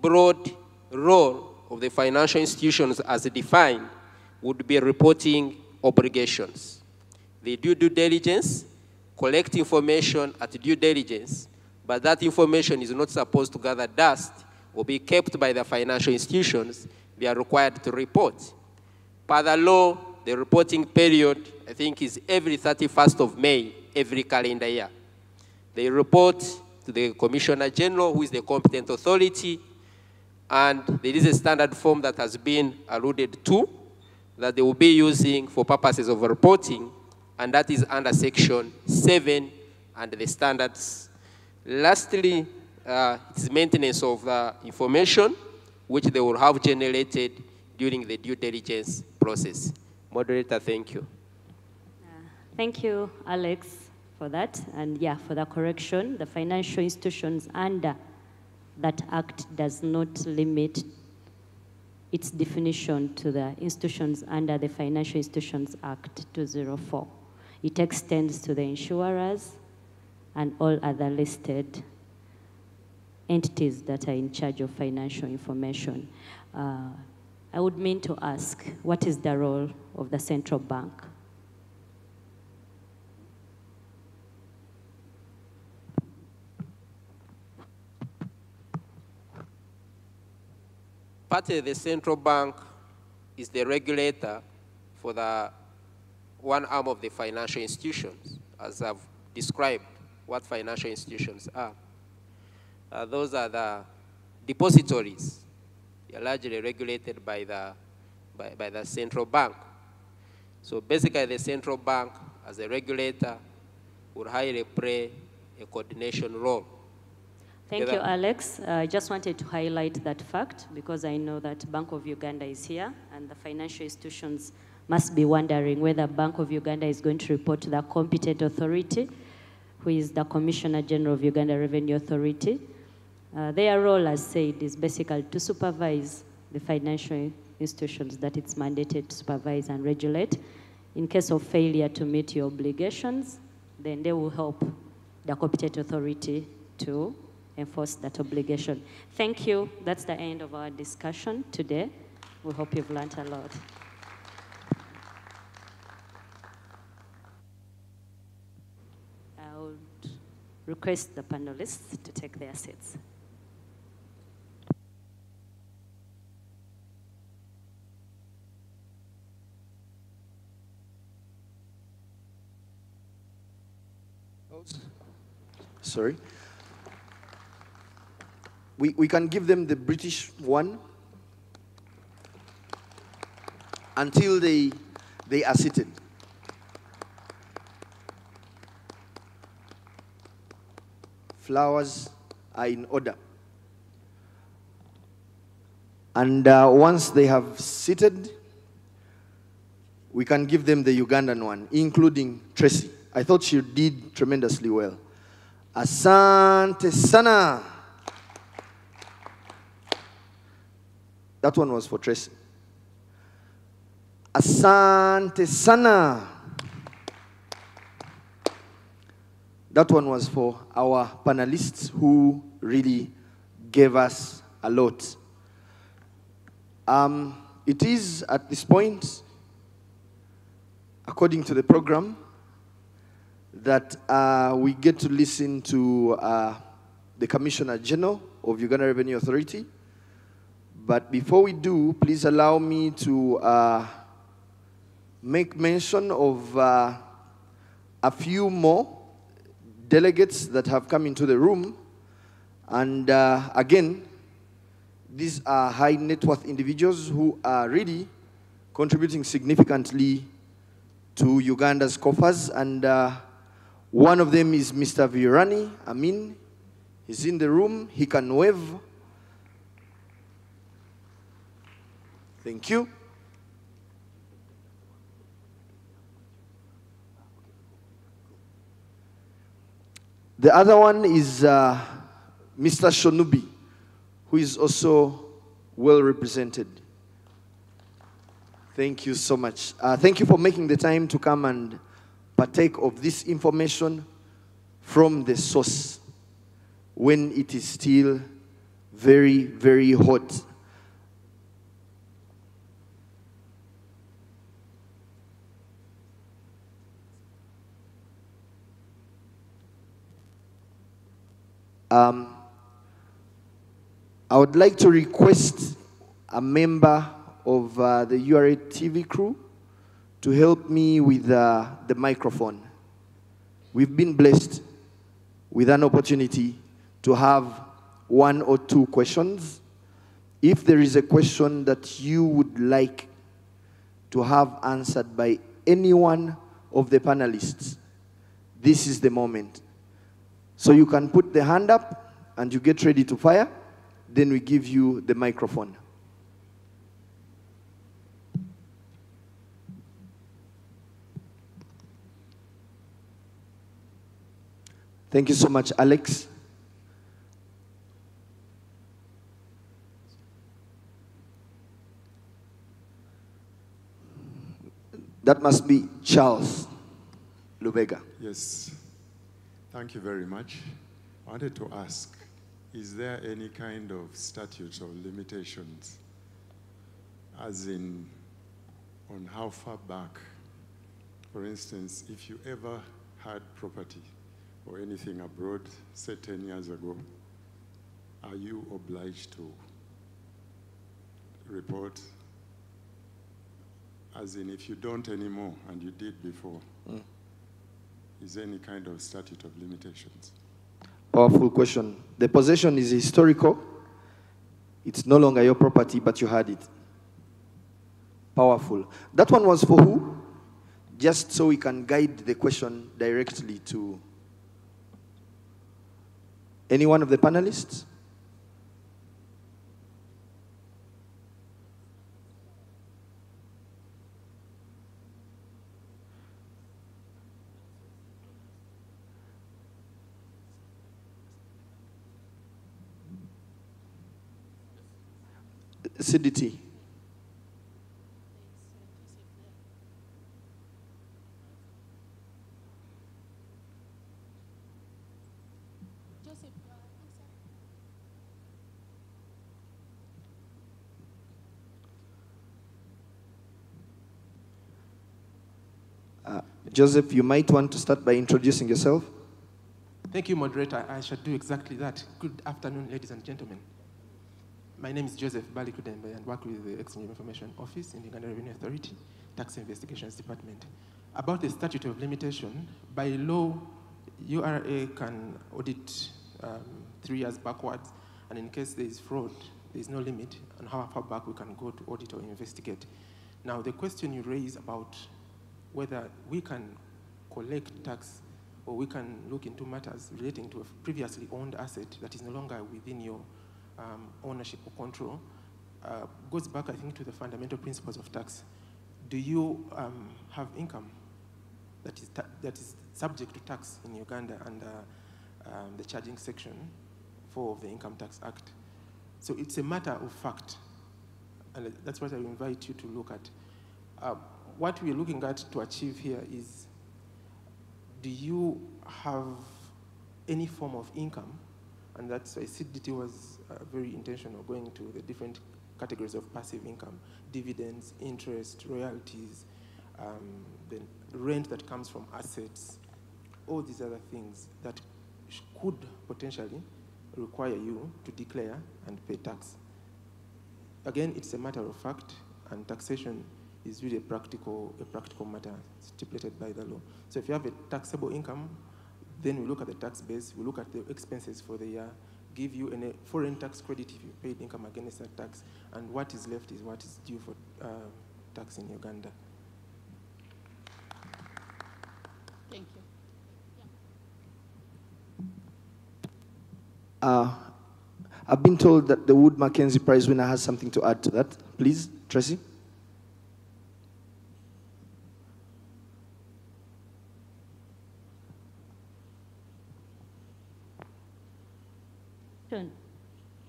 broad role of the financial institutions as defined would be reporting obligations. They do due diligence, collect information at due diligence, but that information is not supposed to gather dust or be kept by the financial institutions. They are required to report. By the law, the reporting period, I think, is every 31st of May, every calendar year. They report to the Commissioner General, who is the competent authority, and there is a standard form that has been alluded to that they will be using for purposes of reporting, and that is under section 7 and the standards. Lastly, uh, it's maintenance of the information which they will have generated during the due diligence process. Moderator, thank you. Thank you, Alex, for that. And yeah, for the correction, the financial institutions under that act does not limit its definition to the institutions under the Financial Institutions Act 204. It extends to the insurers and all other listed entities that are in charge of financial information. Uh, I would mean to ask, what is the role of the central bank? Partly the central bank is the regulator for the one arm of the financial institutions, as I've described what financial institutions are. Uh, those are the depositories. They are largely regulated by the, by, by the central bank. So basically the central bank as a regulator would highly play a coordination role. Thank you, Alex. Uh, I just wanted to highlight that fact because I know that Bank of Uganda is here and the financial institutions must be wondering whether Bank of Uganda is going to report to the competent authority, who is the Commissioner General of Uganda Revenue Authority. Uh, their role, as said, is basically to supervise the financial institutions that it's mandated to supervise and regulate. In case of failure to meet your obligations, then they will help the competent authority to enforce that obligation. Thank you. That's the end of our discussion today. We hope you've learned a lot. I would request the panelists to take their seats. Sorry. We, we can give them the British one until they, they are seated. Flowers are in order. And uh, once they have seated, we can give them the Ugandan one, including Tracy. I thought she did tremendously well. Asante sana. That one was for Tracy. Asante sana. That one was for our panelists who really gave us a lot. Um, it is at this point, according to the program, that uh, we get to listen to uh, the Commissioner General of Uganda Revenue Authority. But before we do, please allow me to uh, make mention of uh, a few more delegates that have come into the room. And uh, again, these are high net worth individuals who are really contributing significantly to Uganda's coffers. And uh, one of them is Mr. Virani Amin. He's in the room. He can wave. Thank you. The other one is uh, Mr. Shonubi, who is also well represented. Thank you so much. Uh, thank you for making the time to come and partake of this information from the source when it is still very, very hot. Um, I would like to request a member of uh, the URA TV crew to help me with uh, the microphone. We've been blessed with an opportunity to have one or two questions. If there is a question that you would like to have answered by any one of the panelists, this is the moment. So you can put the hand up and you get ready to fire. Then we give you the microphone. Thank you so much, Alex. That must be Charles Lubega. Yes. Thank you very much. I wanted to ask, is there any kind of statute or limitations, as in on how far back, for instance, if you ever had property or anything abroad, say 10 years ago, are you obliged to report? As in, if you don't anymore and you did before, Mm. Is there any kind of statute of limitations? Powerful question. The possession is historical. It's no longer your property, but you had it. Powerful. That one was for who? Just so we can guide the question directly to any one of the panelists? CDT. Uh, Joseph, you might want to start by introducing yourself. Thank you, moderator. I shall do exactly that. Good afternoon, ladies and gentlemen. My name is Joseph Balikudembe and work with the Exchange Information Office in the Uganda Revenue Authority, Tax Investigations Department. About the statute of limitation, by law, URA can audit um, three years backwards, and in case there is fraud, there is no limit on how far back we can go to audit or investigate. Now, the question you raise about whether we can collect tax or we can look into matters relating to a previously owned asset that is no longer within your um, ownership or control uh, goes back, I think, to the fundamental principles of tax. Do you um, have income that is, that is subject to tax in Uganda under um, the charging section 4 of the Income Tax Act? So it's a matter of fact, and that's what I invite you to look at. Uh, what we're looking at to achieve here is do you have any form of income? And that's why CDT was uh, very intentional going to the different categories of passive income, dividends, interest, royalties, um, the rent that comes from assets, all these other things that could potentially require you to declare and pay tax. Again, it's a matter of fact, and taxation is really a practical, a practical matter stipulated by the law. So if you have a taxable income, then we look at the tax base, we look at the expenses for the year, give you a foreign tax credit if you paid income against that tax, and what is left is what is due for uh, tax in Uganda. Thank you. Uh, I've been told that the Wood Mackenzie Prize winner has something to add to that. Please, Tracy.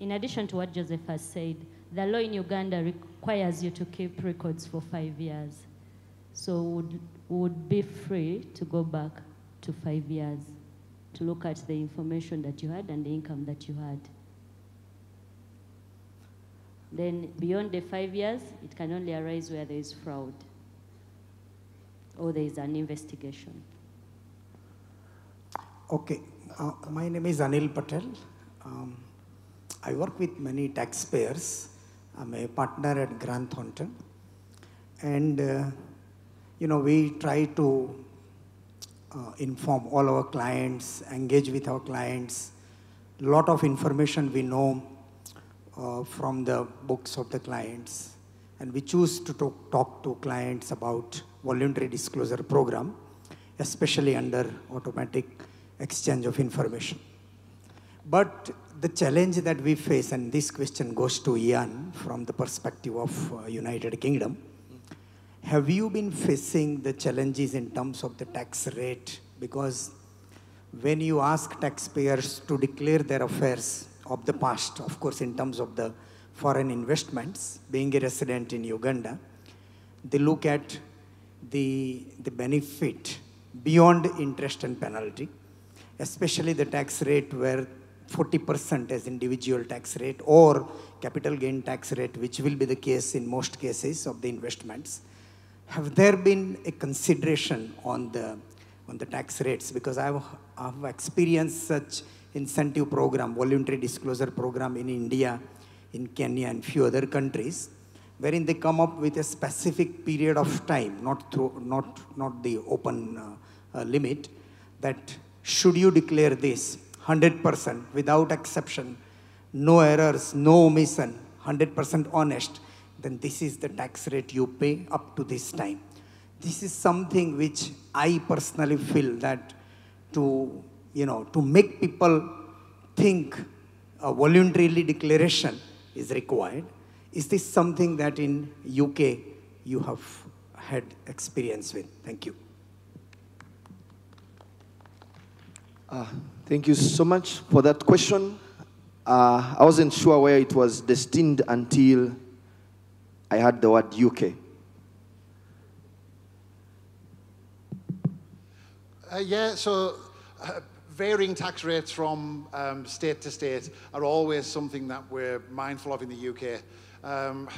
In addition to what Joseph has said, the law in Uganda requires you to keep records for five years. So would would be free to go back to five years to look at the information that you had and the income that you had. Then beyond the five years, it can only arise where there is fraud or there is an investigation. Okay, uh, my name is Anil Patel. Um, I work with many taxpayers. I'm a partner at Grant Thornton. And, uh, you know, we try to uh, inform all our clients, engage with our clients. A lot of information we know uh, from the books of the clients. And we choose to talk, talk to clients about voluntary disclosure program, especially under automatic exchange of information. But the challenge that we face, and this question goes to Ian from the perspective of uh, United Kingdom, have you been facing the challenges in terms of the tax rate? Because when you ask taxpayers to declare their affairs of the past, of course, in terms of the foreign investments, being a resident in Uganda, they look at the, the benefit beyond interest and penalty, especially the tax rate where 40% as individual tax rate or capital gain tax rate, which will be the case in most cases of the investments. Have there been a consideration on the, on the tax rates? Because I've, experienced such incentive program, voluntary disclosure program in India, in Kenya and few other countries, wherein they come up with a specific period of time, not, through, not, not the open uh, uh, limit, that should you declare this 100% without exception, no errors, no omission, 100% honest, then this is the tax rate you pay up to this time. This is something which I personally feel that to, you know, to make people think a voluntarily declaration is required. Is this something that in UK you have had experience with? Thank you. Uh, thank you so much for that question. Uh, I wasn't sure where it was destined until I heard the word UK. Uh, yeah, so uh, varying tax rates from um, state to state are always something that we're mindful of in the UK. Um,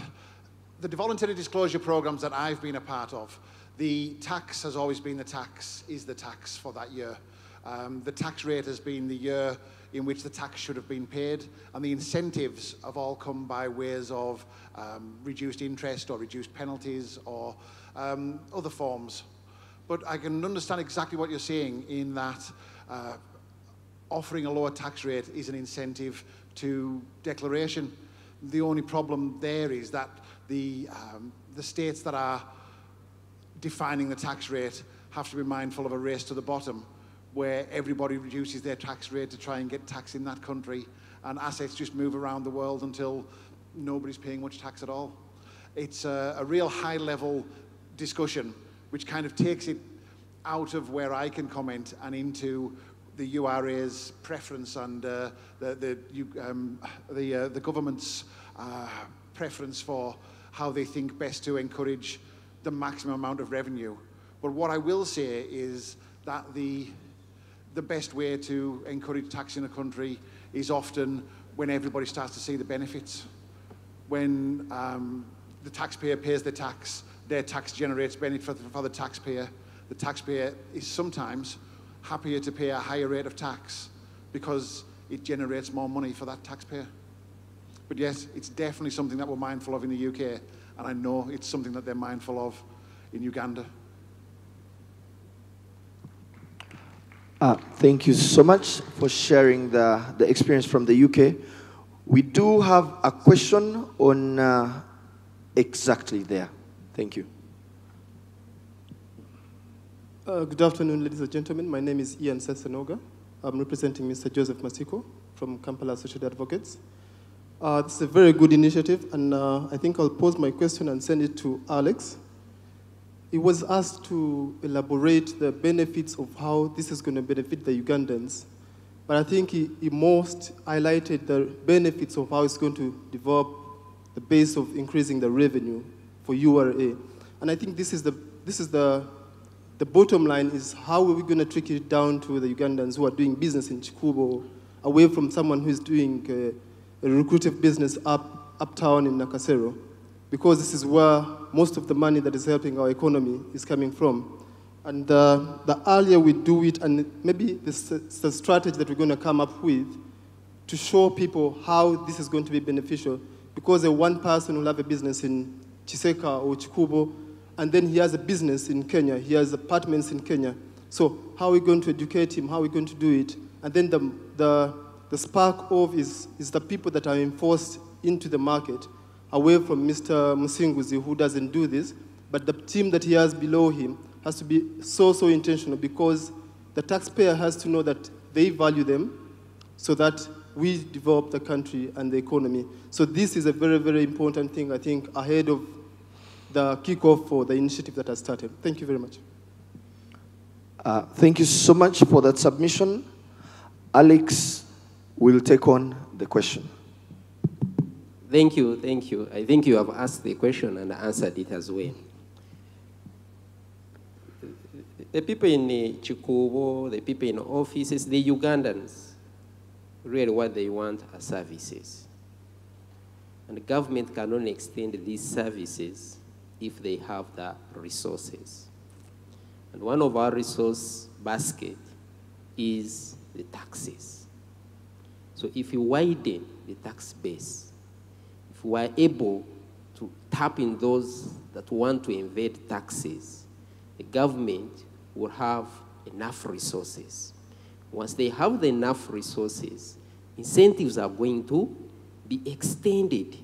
the voluntary disclosure programs that I've been a part of, the tax has always been the tax, is the tax for that year. Um, the tax rate has been the year in which the tax should have been paid, and the incentives have all come by ways of um, reduced interest or reduced penalties or um, other forms. But I can understand exactly what you're saying in that uh, offering a lower tax rate is an incentive to declaration. The only problem there is that the, um, the states that are defining the tax rate have to be mindful of a race to the bottom where everybody reduces their tax rate to try and get tax in that country and assets just move around the world until nobody's paying much tax at all. It's a, a real high level discussion which kind of takes it out of where I can comment and into the URA's preference and uh, the, the, um, the, uh, the government's uh, preference for how they think best to encourage the maximum amount of revenue. But what I will say is that the the best way to encourage tax in a country is often when everybody starts to see the benefits. When um, the taxpayer pays the tax, their tax generates benefit for the taxpayer. The taxpayer is sometimes happier to pay a higher rate of tax because it generates more money for that taxpayer. But yes, it's definitely something that we're mindful of in the UK, and I know it's something that they're mindful of in Uganda. Uh, thank you so much for sharing the, the experience from the UK. We do have a question on uh, exactly there. Thank you. Uh, good afternoon, ladies and gentlemen. My name is Ian Sesanoga. I'm representing Mr. Joseph Masiko from Kampala Associated Advocates. Uh, this is a very good initiative, and uh, I think I'll pose my question and send it to Alex he was asked to elaborate the benefits of how this is going to benefit the Ugandans. But I think he, he most highlighted the benefits of how it's going to develop the base of increasing the revenue for URA. And I think this is the, this is the, the bottom line is how are we going to trick it down to the Ugandans who are doing business in Kikuubo, away from someone who is doing a, a recruitive business up, uptown in Nakasero because this is where most of the money that is helping our economy is coming from. And uh, the earlier we do it, and maybe is the strategy that we're going to come up with to show people how this is going to be beneficial. Because a one person will have a business in Kisekka or Kikuubo, and then he has a business in Kenya, he has apartments in Kenya. So how are we going to educate him? How are we going to do it? And then the, the, the spark of is, is the people that are enforced into the market away from Mr. Musinguzi, who doesn't do this, but the team that he has below him has to be so, so intentional because the taxpayer has to know that they value them so that we develop the country and the economy. So this is a very, very important thing, I think, ahead of the kickoff for the initiative that has started. Thank you very much. Uh, thank you so much for that submission. Alex will take on the question. Thank you, thank you. I think you have asked the question and answered it as well. the people in Kikuubo, the people in offices, the Ugandans, really what they want are services. And the government can only extend these services if they have the resources. And one of our resource basket is the taxes. So if you widen the tax base, if we are able to tap in those that want to evade taxes, the government will have enough resources. Once they have the enough resources, incentives are going to be extended.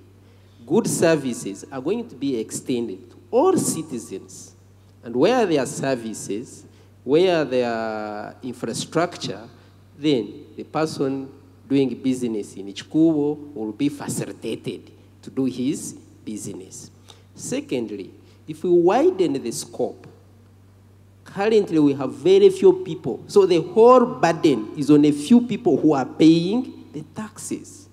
Good services are going to be extended to all citizens. And where there are services, where there are infrastructure, then the person doing business in Kikuubo will be facilitated to do his business. Secondly, if we widen the scope, currently we have very few people. So the whole burden is on a few people who are paying the taxes.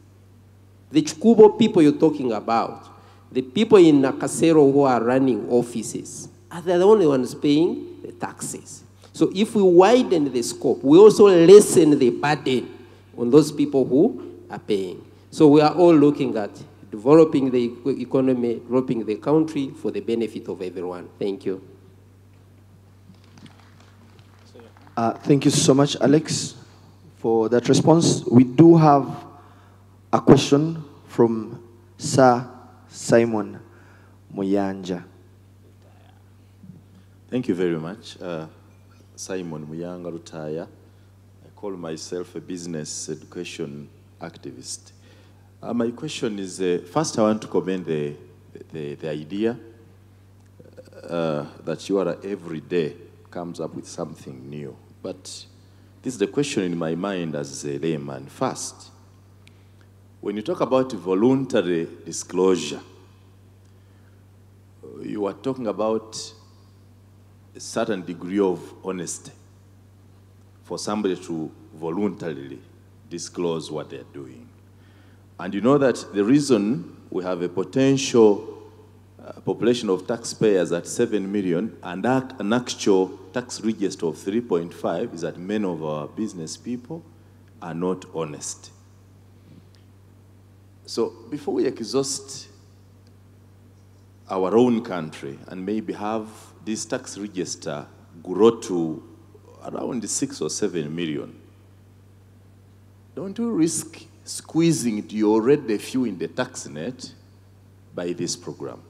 The Kikuubo people you're talking about, the people in Nakasero who are running offices, are the only ones paying the taxes. So if we widen the scope, we also lessen the burden on those people who are paying. So we are all looking at developing the economy, developing the country for the benefit of everyone. Thank you. Uh, thank you so much, Alex, for that response. We do have a question from Sir Simon Muyanja. Thank you very much. Uh, Simon Muyanja Rutaya. I call myself a business education activist. Uh, my question is, uh, first I want to commend the, the, the idea uh, that you are every day comes up with something new. But this is the question in my mind as a layman. First, when you talk about voluntary disclosure, you are talking about a certain degree of honesty for somebody to voluntarily disclose what they're doing. And you know that the reason we have a potential uh, population of taxpayers at 7 million and an actual tax register of 3.5 is that many of our business people are not honest. So before we exhaust our own country and maybe have this tax register grow to around 6 or 7 million, don't you risk squeezing the already few in the tax net by this program?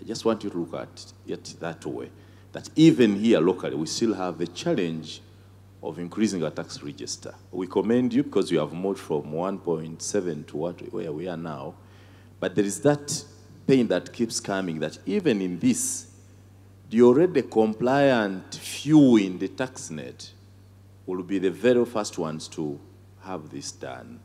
I just want you to look at it that way. That even here locally, we still have the challenge of increasing our tax register. We commend you because you have moved from 1.7 to what, where we are now. But there is that pain that keeps coming that even in this, the already compliant few in the tax net will be the very first ones to have this done.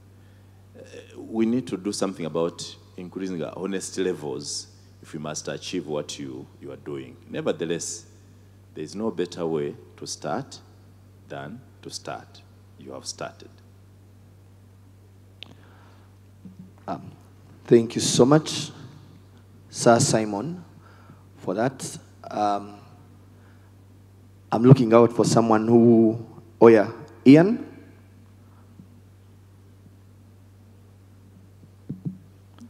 We need to do something about increasing our honesty levels if we must achieve what you, you are doing. Nevertheless, there is no better way to start than to start. You have started. Um, thank you so much, Sir Simon, for that. Um, I'm looking out for someone who, oh yeah, Ian?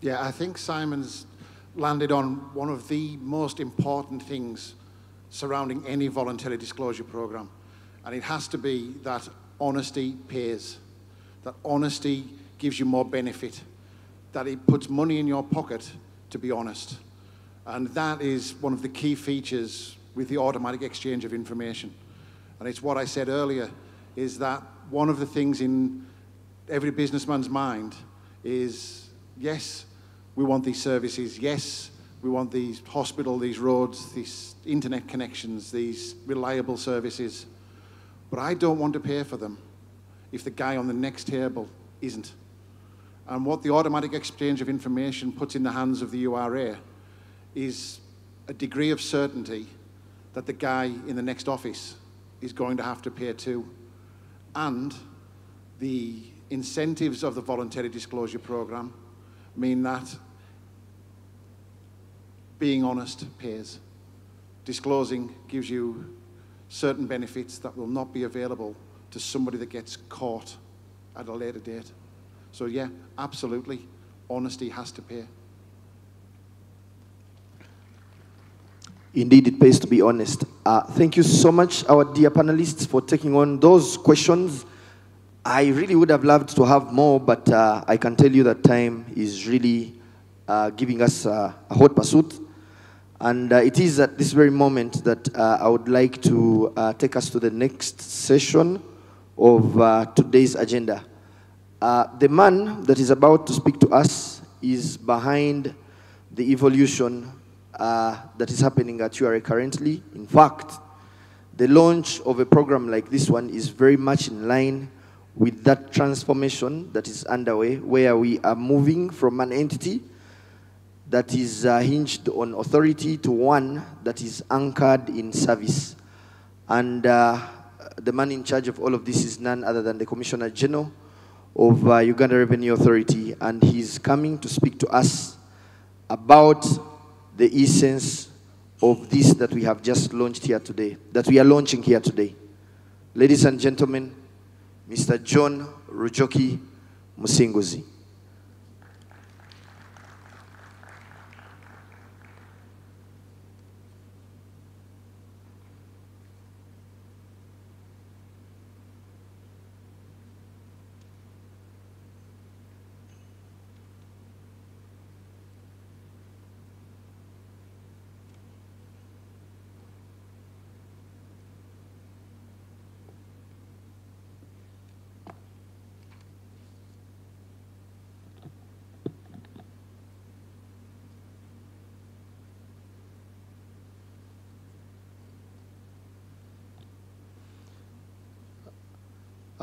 Yeah, I think Simon's landed on one of the most important things surrounding any voluntary disclosure program. And it has to be that honesty pays, that honesty gives you more benefit, that it puts money in your pocket to be honest. And that is one of the key features with the automatic exchange of information. And it's what I said earlier, is that one of the things in every businessman's mind is, yes, we want these services. Yes, we want these hospital, these roads, these internet connections, these reliable services. But I don't want to pay for them if the guy on the next table isn't. And what the automatic exchange of information puts in the hands of the URA is a degree of certainty that the guy in the next office is going to have to pay too. And the incentives of the voluntary disclosure program mean that being honest pays. Disclosing gives you certain benefits that will not be available to somebody that gets caught at a later date. So yeah, absolutely, honesty has to pay. Indeed, it pays to be honest. Uh, thank you so much, our dear panelists, for taking on those questions. I really would have loved to have more, but uh, I can tell you that time is really uh, giving us uh, a hot pursuit. And uh, it is at this very moment that uh, I would like to take us to the next session of today's agenda. The man that is about to speak to us is behind the evolution uh, that is happening at URA currently. In fact, the launch of a program like this one is very much in line with that transformation that is underway, where we are moving from an entity that is uh, hinged on authority to one that is anchored in service. And uh, the man in charge of all of this is none other than the Commissioner General of uh, Uganda Revenue Authority, and he's coming to speak to us about the essence of this that we have just launched here today, that we are launching here today. Ladies and gentlemen, Mr. John Rujoki Musinguzi.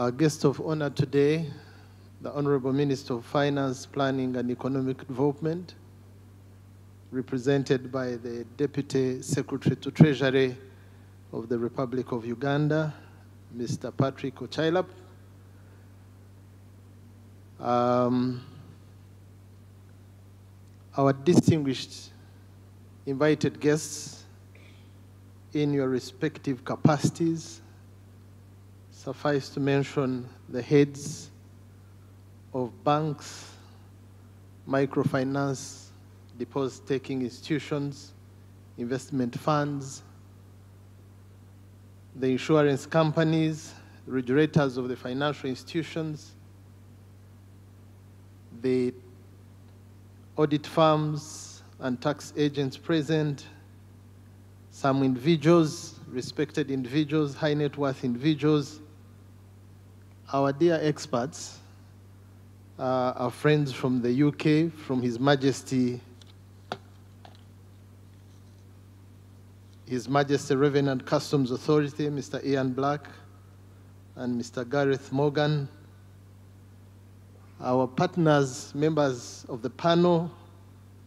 Our guest of honor today, the Honorable Minister of Finance, Planning and Economic Development, represented by the Deputy Secretary to Treasury of the Republic of Uganda, Mr. Patrick Ocailap. Um, our distinguished invited guests in your respective capacities, suffice to mention the heads of banks, microfinance, deposit-taking institutions, investment funds, the insurance companies, regulators of the financial institutions, the audit firms and tax agents present, some individuals, respected individuals, high net worth individuals, our dear experts, uh, our friends from the UK, from His Majesty, His Majesty Revenue and Customs Authority, Mr. Ian Black, and Mr. Gareth Morgan, our partners, members of the panel,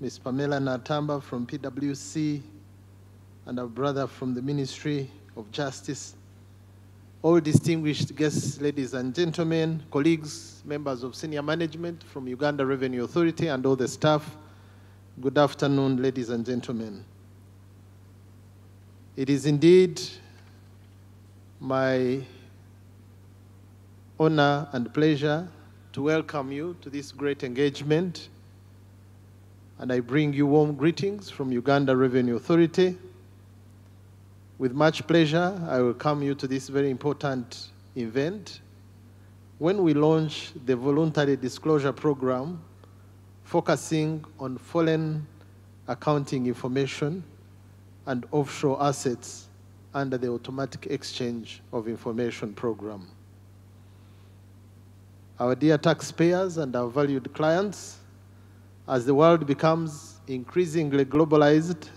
Ms. Pamela Natamba from PwC, and our brother from the Ministry of Justice, all distinguished guests, ladies and gentlemen, colleagues, members of senior management from Uganda Revenue Authority, and all the staff, good afternoon, ladies and gentlemen. It is indeed my honor and pleasure to welcome you to this great engagement. And I bring you warm greetings from Uganda Revenue Authority. With much pleasure, I welcome you to this very important event. When we launch the voluntary disclosure program, focusing on foreign accounting information and offshore assets under the automatic exchange of information program. Our dear taxpayers and our valued clients, as the world becomes increasingly globalized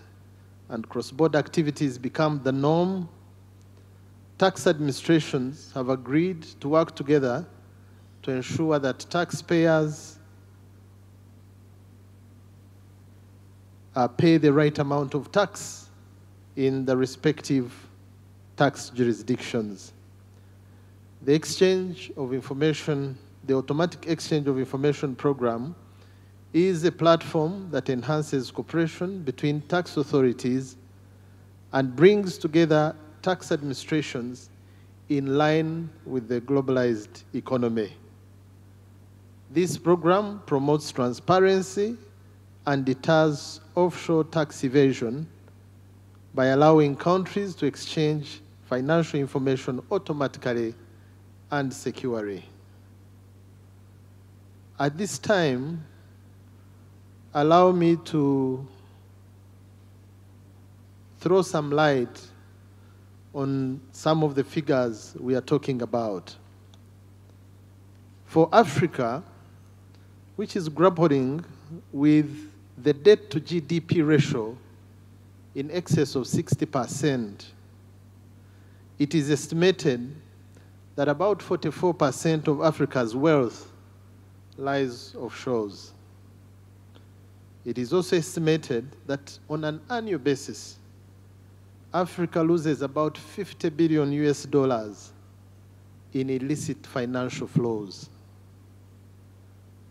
and cross-border activities become the norm, tax administrations have agreed to work together to ensure that taxpayers uh, pay the right amount of tax in the respective tax jurisdictions. The exchange of information, the automatic exchange of information program is a platform that enhances cooperation between tax authorities and brings together tax administrations in line with the globalized economy. This program promotes transparency and deters offshore tax evasion by allowing countries to exchange financial information automatically and securely. At this time, allow me to throw some light on some of the figures we are talking about. For Africa, which is grappling with the debt to GDP ratio in excess of 60%, it is estimated that about 44% of Africa's wealth lies offshores. It is also estimated that on an annual basis, Africa loses about 50 billion US dollars in illicit financial flows.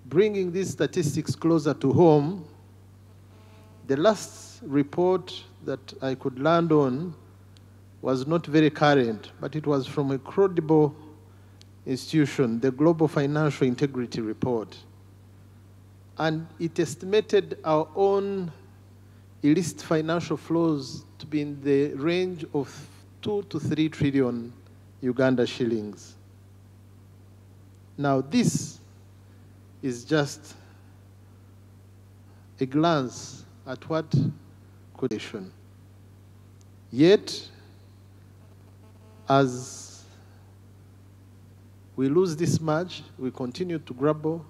Bringing these statistics closer to home, the last report that I could land on was not very current, but it was from a credible institution, the Global Financial Integrity Report. And it estimated our own illicit financial flows to be in the range of two to three trillion Uganda shillings. Now, this is just a glance at what happen. Yet, as we lose this much, we continue to grapple,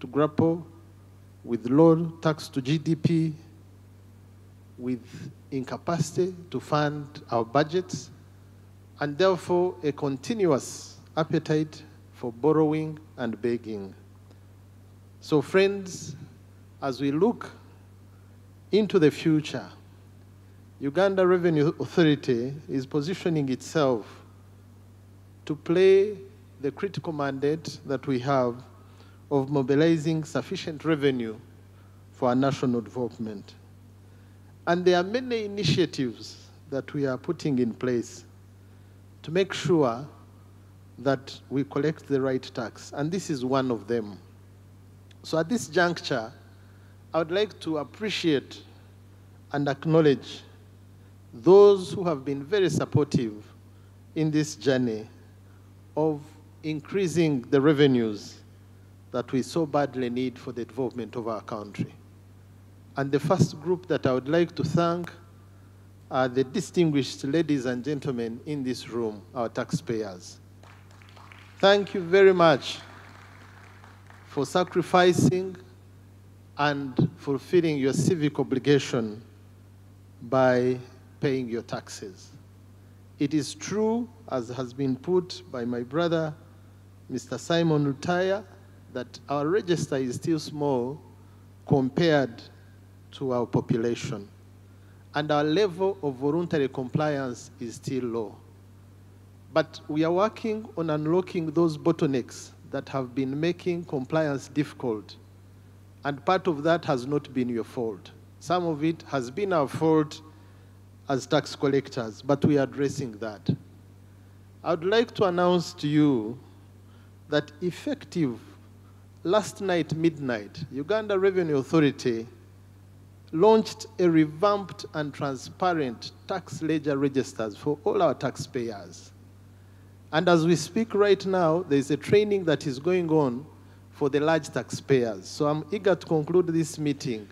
to grapple with low tax to GDP, with incapacity to fund our budgets, and therefore a continuous appetite for borrowing and begging. So, friends, as we look into the future, Uganda Revenue Authority is positioning itself to play the critical mandate that we have of mobilizing sufficient revenue for our national development. And there are many initiatives that we are putting in place to make sure that we collect the right tax, and this is one of them. So at this juncture, I would like to appreciate and acknowledge those who have been very supportive in this journey of increasing the revenues that we so badly need for the development of our country. And the first group that I would like to thank are the distinguished ladies and gentlemen in this room, our taxpayers. Thank you very much for sacrificing and fulfilling your civic obligation by paying your taxes. It is true, as has been put by my brother, Mr. Simon Lutaya, that our register is still small compared to our population. And our level of voluntary compliance is still low. But we are working on unlocking those bottlenecks that have been making compliance difficult. And part of that has not been your fault. Some of it has been our fault as tax collectors, but we are addressing that. I would like to announce to you that effective last night midnight, Uganda Revenue Authority launched a revamped and transparent tax ledger registers for all our taxpayers. And as we speak right now, there's a training that is going on for the large taxpayers. So I'm eager to conclude this meeting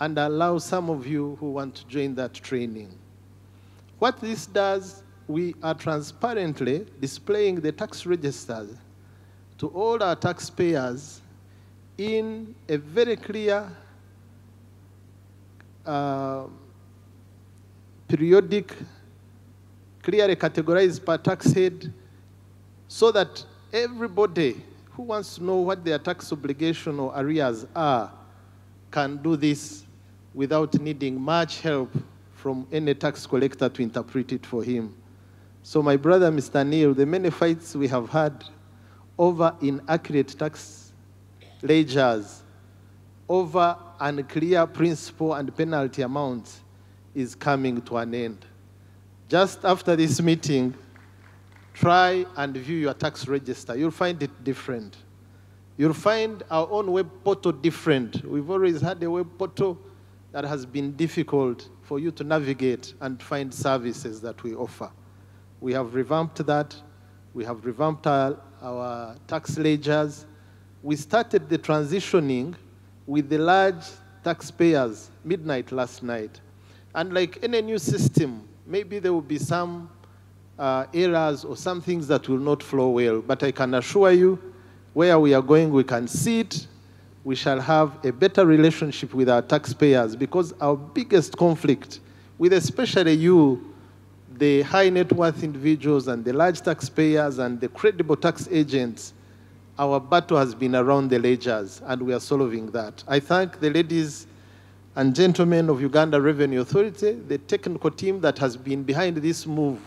and allow some of you who want to join that training. What this does, we are transparently displaying the tax registers to all our taxpayers in a very clear uh, periodic, clearly categorized per tax head, so that everybody who wants to know what their tax obligation or arrears are can do this without needing much help from any tax collector to interpret it for him. So my brother, Mr. Neil, the many fights we have had over inaccurate tax ledgers, over unclear principal and penalty amounts is coming to an end. just after this meeting, try and view your tax register. You'll find it different. You'll find our own web portal different. We've always had a web portal that has been difficult for you to navigate and find services that we offer. We have revamped that. We have revamped our, our tax ledgers. We started the transitioning with the large taxpayers midnight last night. And like any new system, maybe there will be some uh, errors or some things that will not flow well. But I can assure you, where we are going, we can see it. We shall have a better relationship with our taxpayers because our biggest conflict with especially you, the high net worth individuals and the large taxpayers and the credible tax agents, our battle has been around the ledgers and we are solving that. I thank the ladies and gentlemen of Uganda Revenue Authority, the technical team that has been behind this move.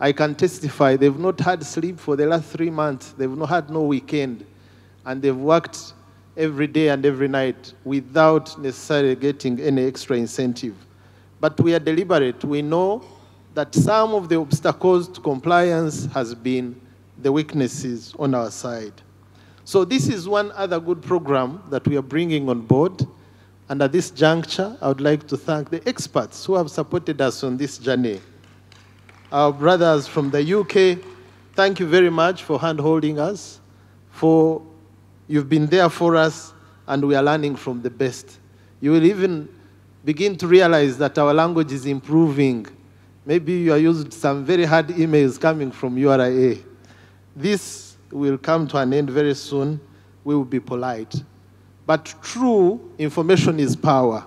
I can testify they've not had sleep for the last three months. They've not had no weekend. And they've worked every day and every night without necessarily getting any extra incentive. But we are deliberate. We know that some of the obstacles to compliance has been the weaknesses on our side. So this is one other good program that we are bringing on board. And at this juncture, I would like to thank the experts who have supported us on this journey. Our brothers from the UK, thank you very much for hand-holding us, for you've been there for us, and we are learning from the best. You will even begin to realize that our language is improving. Maybe you are used some very hard emails coming from URA. This will come to an end very soon. We will be polite. But true information is power.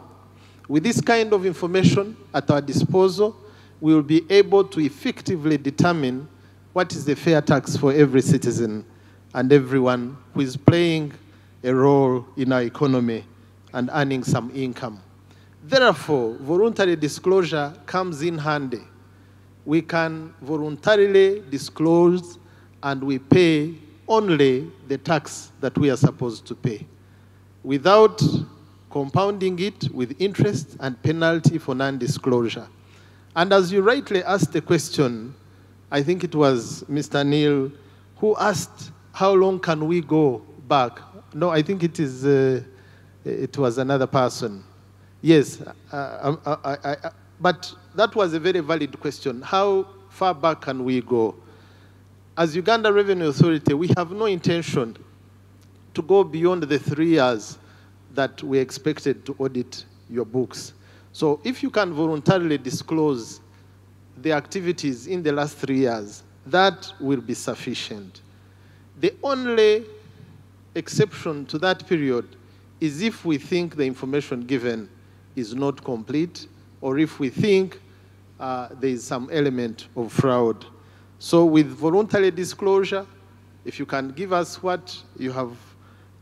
With this kind of information at our disposal, we will be able to effectively determine what is the fair tax for every citizen and everyone who is playing a role in our economy and earning some income. Therefore, voluntary disclosure comes in handy. We can voluntarily disclose and we pay only the tax that we are supposed to pay without compounding it with interest and penalty for non-disclosure. And as you rightly asked the question, I think it was Mr. Neil who asked, how long can we go back? No, I think it is, uh, it was another person. Yes, uh, I, I, I, but that was a very valid question. How far back can we go? As Uganda Revenue Authority, we have no intention to go beyond the three years that we expected to audit your books. So if you can voluntarily disclose the activities in the last three years, that will be sufficient. The only exception to that period is if we think the information given is not complete or if we think uh, there is some element of fraud. So with voluntary disclosure, if you can give us what you have,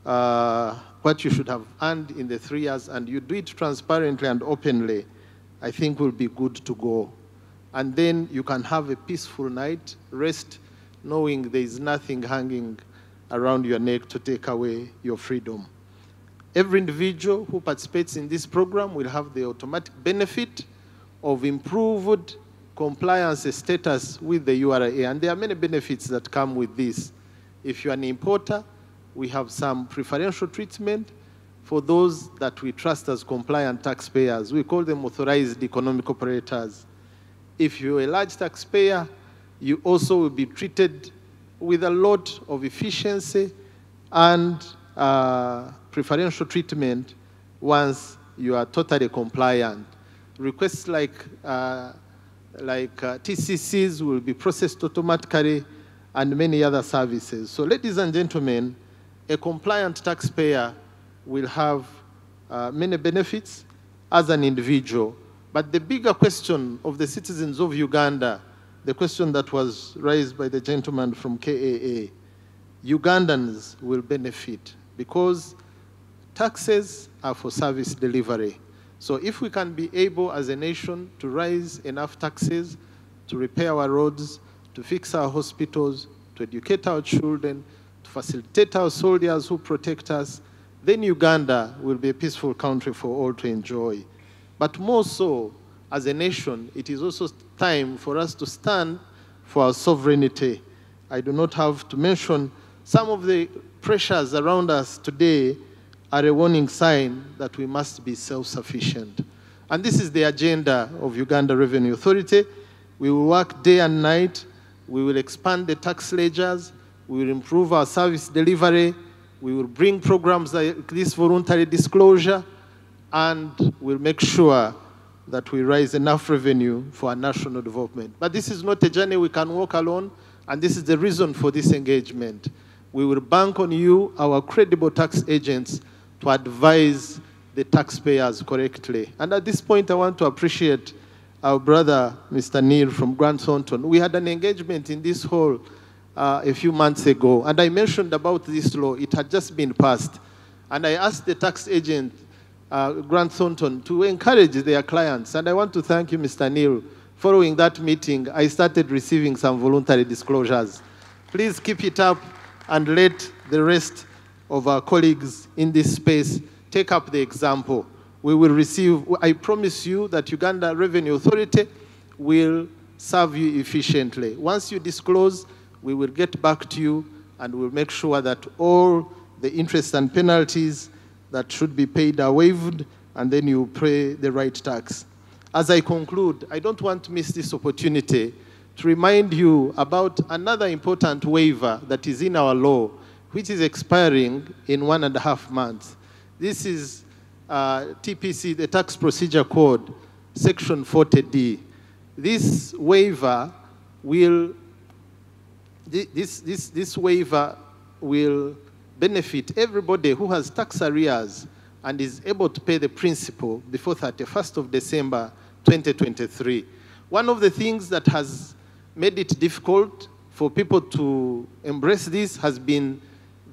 uh, what you should have earned in the three years and you do it transparently and openly, I think we'll be good to go. And then you can have a peaceful night, rest, knowing there is nothing hanging around your neck to take away your freedom. Every individual who participates in this program will have the automatic benefit of improved compliance status with the URA. And there are many benefits that come with this. If you're an importer, we have some preferential treatment for those that we trust as compliant taxpayers. We call them authorized economic operators. If you're a large taxpayer, you also will be treated with a lot of efficiency and uh, preferential treatment once you are totally compliant. Requests like, uh, like uh, TCCs will be processed automatically and many other services. So ladies and gentlemen, a compliant taxpayer will have uh, many benefits as an individual. But the bigger question of the citizens of Uganda, the question that was raised by the gentleman from KAA, Ugandans will benefit because taxes are for service delivery. So if we can be able as a nation to raise enough taxes to repair our roads, to fix our hospitals, to educate our children, to facilitate our soldiers who protect us, then Uganda will be a peaceful country for all to enjoy. But more so, as a nation, it is also time for us to stand for our sovereignty. I do not have to mention some of the pressures around us today are a warning sign that we must be self-sufficient. And this is the agenda of Uganda Revenue Authority. We will work day and night. We will expand the tax ledgers. We will improve our service delivery. We will bring programs like this voluntary disclosure, and we'll make sure that we raise enough revenue for our national development. But this is not a journey we can walk alone, and this is the reason for this engagement. We will bank on you, our credible tax agents, to advise the taxpayers correctly. And at this point, I want to appreciate our brother, Mr. Neil from Grant Thornton. We had an engagement in this hall uh, a few months ago, and I mentioned about this law. It had just been passed. And I asked the tax agent, uh, Grant Thornton, to encourage their clients. And I want to thank you, Mr. Neil. Following that meeting, I started receiving some voluntary disclosures. Please keep it up and let the rest of our colleagues in this space take up the example. We will receive, I promise you that Uganda Revenue Authority will serve you efficiently. Once you disclose, we will get back to you and we'll make sure that all the interest and penalties that should be paid are waived and then you pay the right tax. As I conclude, I don't want to miss this opportunity to remind you about another important waiver that is in our law, which is expiring in one and a half months. This is uh, TPC, the Tax Procedure Code, Section 40D. This waiver will, this, this, this waiver will benefit everybody who has tax arrears and is able to pay the principal before 31st of December 2023. One of the things that has made it difficult for people to embrace this has been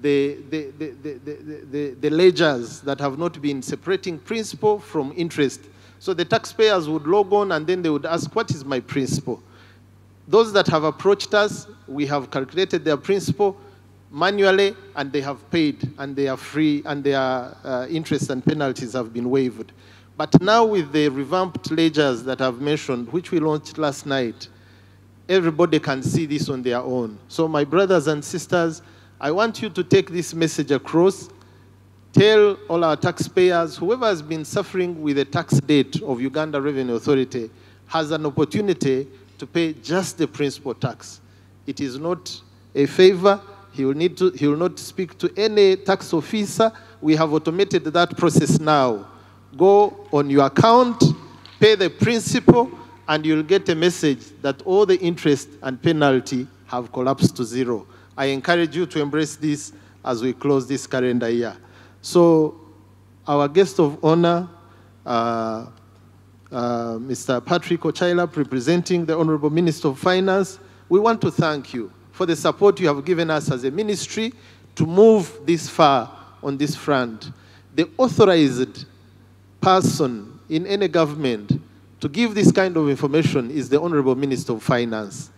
the, the, the, the, ledgers that have not been separating principal from interest. So the taxpayers would log on and then they would ask, what is my principal? Those that have approached us, we have calculated their principal manually and they have paid and they are free and their uh, interest and penalties have been waived. But now with the revamped ledgers that I've mentioned, which we launched last night, everybody can see this on their own. So my brothers and sisters, I want you to take this message across. Tell all our taxpayers, whoever has been suffering with the tax debt of Uganda Revenue Authority has an opportunity to pay just the principal tax. It is not a favor. He will, need to, he will not speak to any tax officer. We have automated that process now. Go on your account, pay the principal, and you'll get a message that all the interest and penalty have collapsed to zero. I encourage you to embrace this as we close this calendar year. So our guest of honor, uh, uh, Mr. Patrick Ocailap, representing the Honorable Minister of Finance, we want to thank you for the support you have given us as a ministry to move this far on this front. The authorized person in any government to give this kind of information is the Honorable Minister of Finance.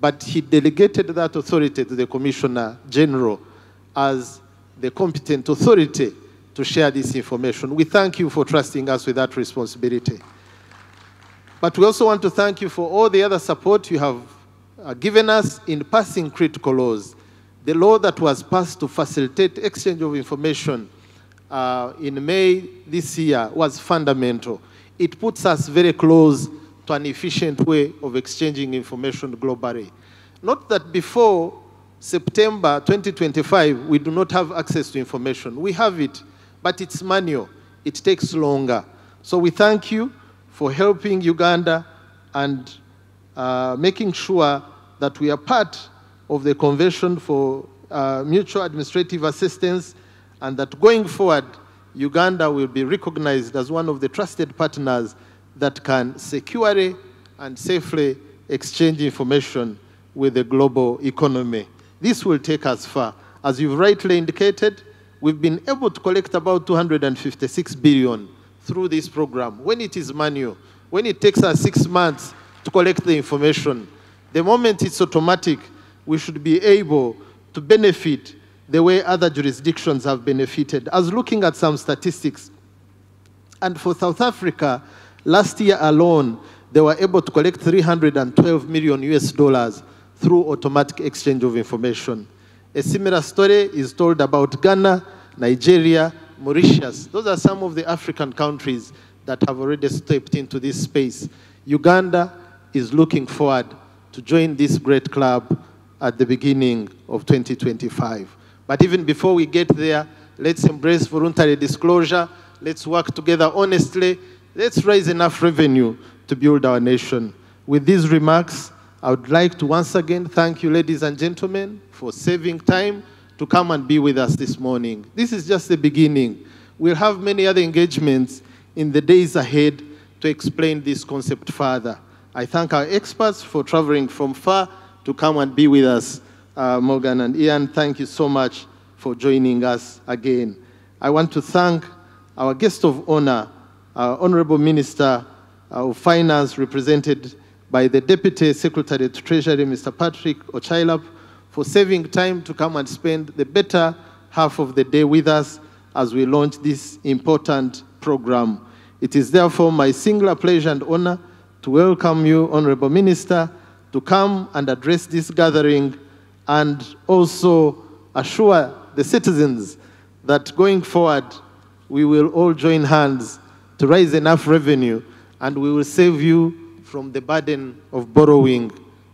But he delegated that authority to the Commissioner General as the competent authority to share this information. We thank you for trusting us with that responsibility. But we also want to thank you for all the other support you have uh, given us in passing critical laws. The law that was passed to facilitate exchange of information uh, in May this year was fundamental. It puts us very close to an efficient way of exchanging information globally. Not that before September 2025, we do not have access to information. We have it, but it's manual. It takes longer. So we thank you for helping Uganda and uh, making sure that we are part of the Convention for uh, Mutual Administrative Assistance and that going forward, Uganda will be recognized as one of the trusted partners that can securely and safely exchange information with the global economy. This will take us far. As you've rightly indicated, we've been able to collect about 256 billion through this program. When it is manual, when it takes us six months to collect the information, the moment it's automatic, we should be able to benefit the way other jurisdictions have benefited. I was looking at some statistics, and for South Africa, Last year alone, they were able to collect 312 million US dollars through automatic exchange of information. A similar story is told about Ghana, Nigeria, Mauritius. Those are some of the African countries that have already stepped into this space. Uganda is looking forward to join this great club at the beginning of 2025. But even before we get there, let's embrace voluntary disclosure. Let's work together honestly. Let's raise enough revenue to build our nation. With these remarks, I would like to once again thank you, ladies and gentlemen, for saving time to come and be with us this morning. This is just the beginning. We'll have many other engagements in the days ahead to explain this concept further. I thank our experts for traveling from far to come and be with us. Uh, Morgan and Ian, thank you so much for joining us again. I want to thank our guest of honor, our Honorable Minister uh, of Finance, represented by the Deputy Secretary to Treasury, Mr. Patrick Ocailap, for saving time to come and spend the better half of the day with us as we launch this important program. It is therefore my singular pleasure and honor to welcome you, Honorable Minister, to come and address this gathering and also assure the citizens that going forward, we will all join hands to raise enough revenue and we will save you from the burden of borrowing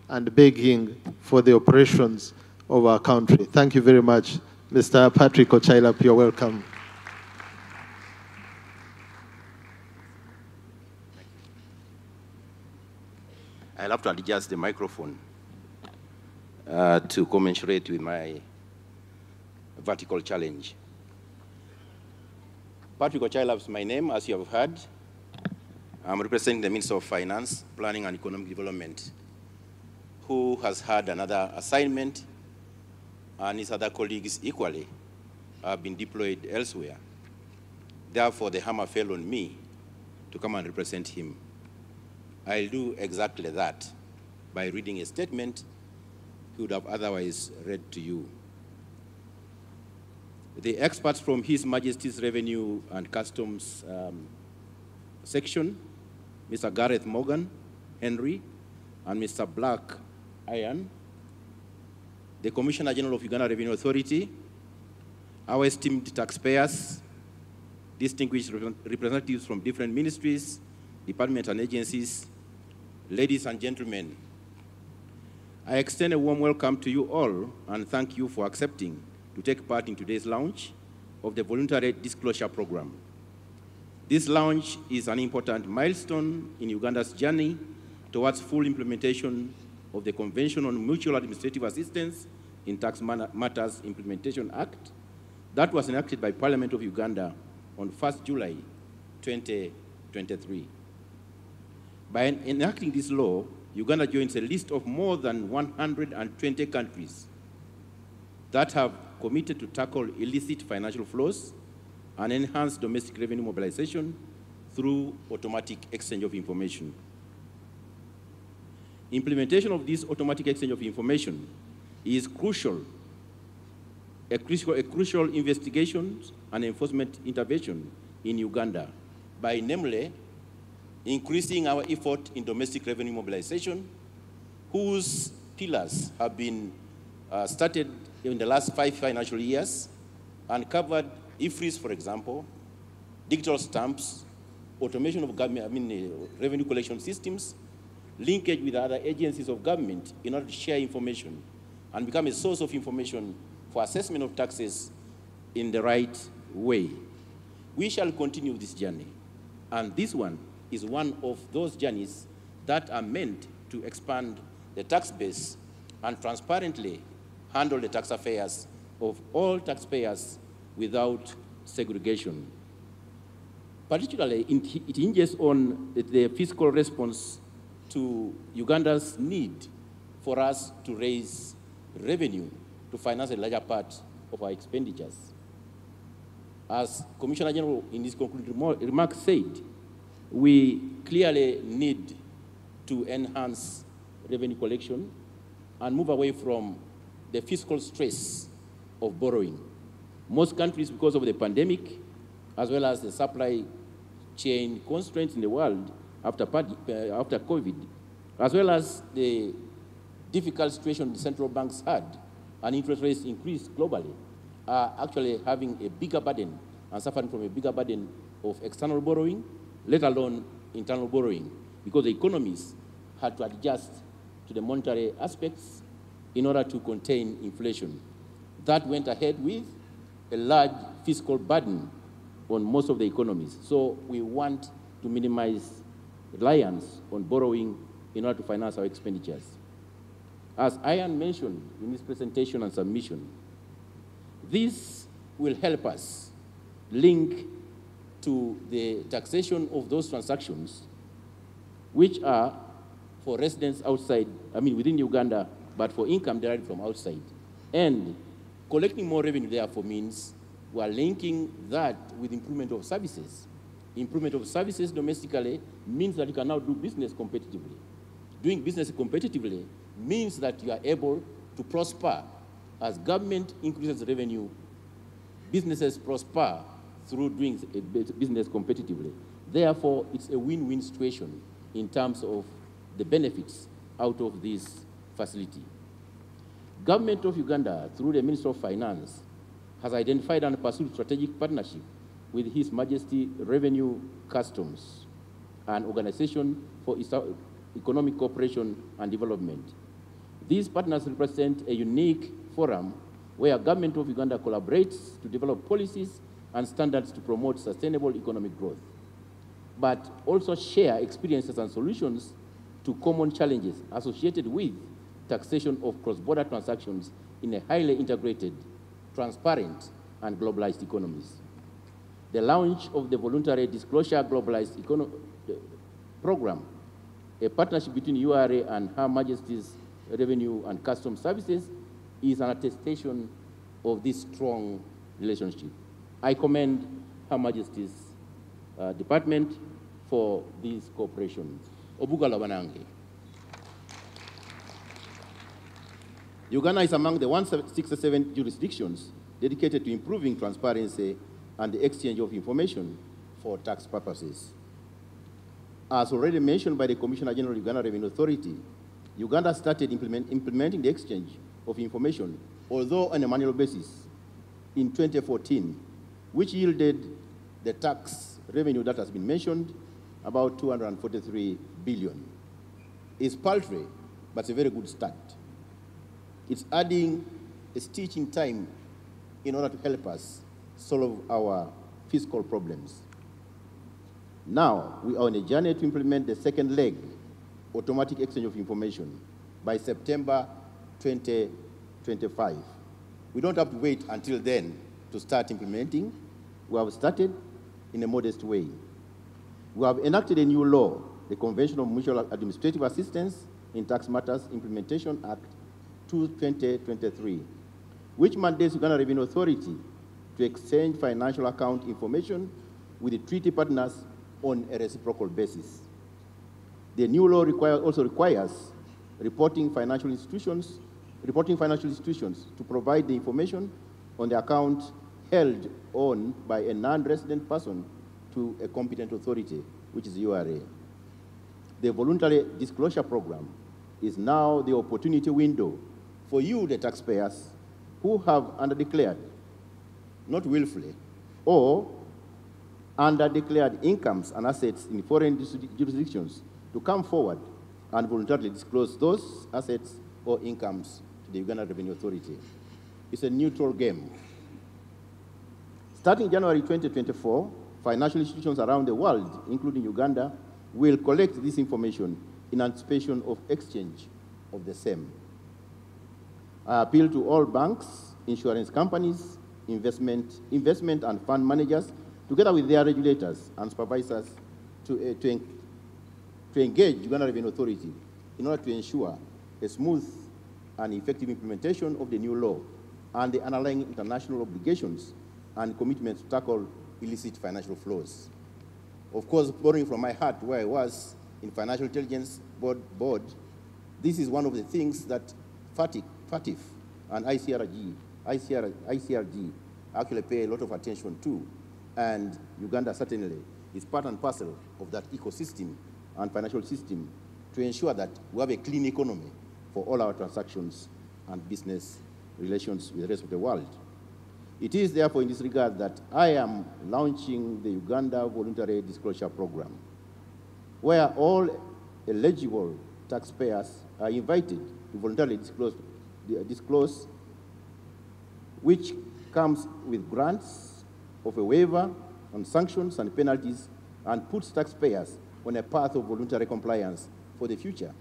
and begging for the operations of our country. Thank you very much. Mr. Patrick Ocailap, you're welcome. I'll have to adjust the microphone uh, to commensurate with my vertical challenge. Patrick Ocailap is my name, as you have heard. I'm representing the Minister of Finance, Planning and Economic Development, who has had another assignment, and his other colleagues equally have been deployed elsewhere. Therefore, the hammer fell on me to come and represent him. I'll do exactly that by reading a statement he would have otherwise read to you. The experts from His Majesty's Revenue and Customs um, section, Mr. Gareth Morgan, Henry, and Mr. Black Ian, the Commissioner General of Uganda Revenue Authority, our esteemed taxpayers, distinguished representatives from different ministries, departments, and agencies, ladies and gentlemen, I extend a warm welcome to you all and thank you for accepting to take part in today's launch of the Voluntary Disclosure Program. This launch is an important milestone in Uganda's journey towards full implementation of the Convention on Mutual Administrative Assistance in Tax Matters Implementation Act that was enacted by Parliament of Uganda on 1st July 2023. By enacting this law, Uganda joins a list of more than 120 countries that have committed to tackle illicit financial flows and enhance domestic revenue mobilization through automatic exchange of information. Implementation of this automatic exchange of information is crucial, a crucial, a crucial investigation and enforcement intervention in Uganda by namely increasing our effort in domestic revenue mobilization, whose pillars have been uh, started in the last five financial years and covered EFRIS, for example, digital stamps, automation of government, I mean, uh, revenue collection systems, linkage with other agencies of government in order to share information and become a source of information for assessment of taxes in the right way. We shall continue this journey. And this one is one of those journeys that are meant to expand the tax base and transparently handle the tax affairs of all taxpayers without segregation. Particularly, it hinges on the fiscal response to Uganda's need for us to raise revenue to finance a larger part of our expenditures. As Commissioner General in his concluding remarks said, we clearly need to enhance revenue collection and move away from the fiscal stress of borrowing. Most countries, because of the pandemic, as well as the supply chain constraints in the world after, uh, after COVID, as well as the difficult situation the central banks had and interest rates increased globally, are actually having a bigger burden and suffering from a bigger burden of external borrowing, let alone internal borrowing, because the economies had to adjust to the monetary aspects in order to contain inflation. That went ahead with a large fiscal burden on most of the economies. So we want to minimize reliance on borrowing in order to finance our expenditures. As Ian mentioned in his presentation and submission, this will help us link to the taxation of those transactions which are for residents outside, I mean within Uganda, but for income derived from outside. And collecting more revenue therefore means we are linking that with improvement of services. Improvement of services domestically means that you can now do business competitively. Doing business competitively means that you are able to prosper as government increases revenue, businesses prosper through doing eh, business competitively. Therefore, it's a win-win situation in terms of the benefits out of this facility. Government of Uganda, through the Minister of Finance, has identified and pursued strategic partnership with His Majesty Revenue Customs, an organization for economic cooperation and development. These partners represent a unique forum where government of Uganda collaborates to develop policies and standards to promote sustainable economic growth, but also share experiences and solutions to common challenges associated with taxation of cross-border transactions in a highly integrated, transparent, and globalized economies. The launch of the Voluntary Disclosure Globalized Econo Program, a partnership between URA and Her Majesty's Revenue and Customs Services, is an attestation of this strong relationship. I commend Her Majesty's uh, Department for this cooperation. Obugala Banange. Uganda is among the 167 jurisdictions dedicated to improving transparency and the exchange of information for tax purposes. As already mentioned by the Commissioner General of Uganda Revenue Authority, Uganda started implement, implementing the exchange of information, although on a manual basis, in 2014, which yielded the tax revenue that has been mentioned, about 243 billion. It's paltry, but it's a very good start. It's adding a stitch in time in order to help us solve our fiscal problems. Now, we are on a journey to implement the second leg, automatic exchange of information, by September 2025. We don't have to wait until then to start implementing. We have started in a modest way. We have enacted a new law, the Convention of Mutual Administrative Assistance in Tax Matters Implementation Act 2023, which mandates Uganda Revenue Authority to exchange financial account information with the treaty partners on a reciprocal basis. The new law require, also requires reporting financial institutions, reporting financial institutions to provide the information on the account held on by a non-resident person to a competent authority, which is URA. The voluntary disclosure program is now the opportunity window for you, the taxpayers, who have underdeclared, not willfully, or underdeclared incomes and assets in foreign jurisdictions to come forward and voluntarily disclose those assets or incomes to the Uganda Revenue Authority. It's a neutral game. Starting January 2024, financial institutions around the world, including Uganda, will collect this information in anticipation of exchange of the same. I appeal to all banks, insurance companies, investment, investment and fund managers, together with their regulators and supervisors, to, uh, to, to engage Uganda Revenue Authority in order to ensure a smooth and effective implementation of the new law and the underlying international obligations and commitments to tackle illicit financial flows. Of course, borrowing from my heart where I was in Financial Intelligence Board, board this is one of the things that FATIC FATF and ICRG, ICR, ICRG actually pay a lot of attention to, and Uganda certainly is part and parcel of that ecosystem and financial system to ensure that we have a clean economy for all our transactions and business relations with the rest of the world. It is therefore in this regard that I am launching the Uganda Voluntary Disclosure Program, where all eligible taxpayers are invited to voluntarily disclose, disclose which comes with grants of a waiver on sanctions and penalties and puts taxpayers on a path of voluntary compliance for the future.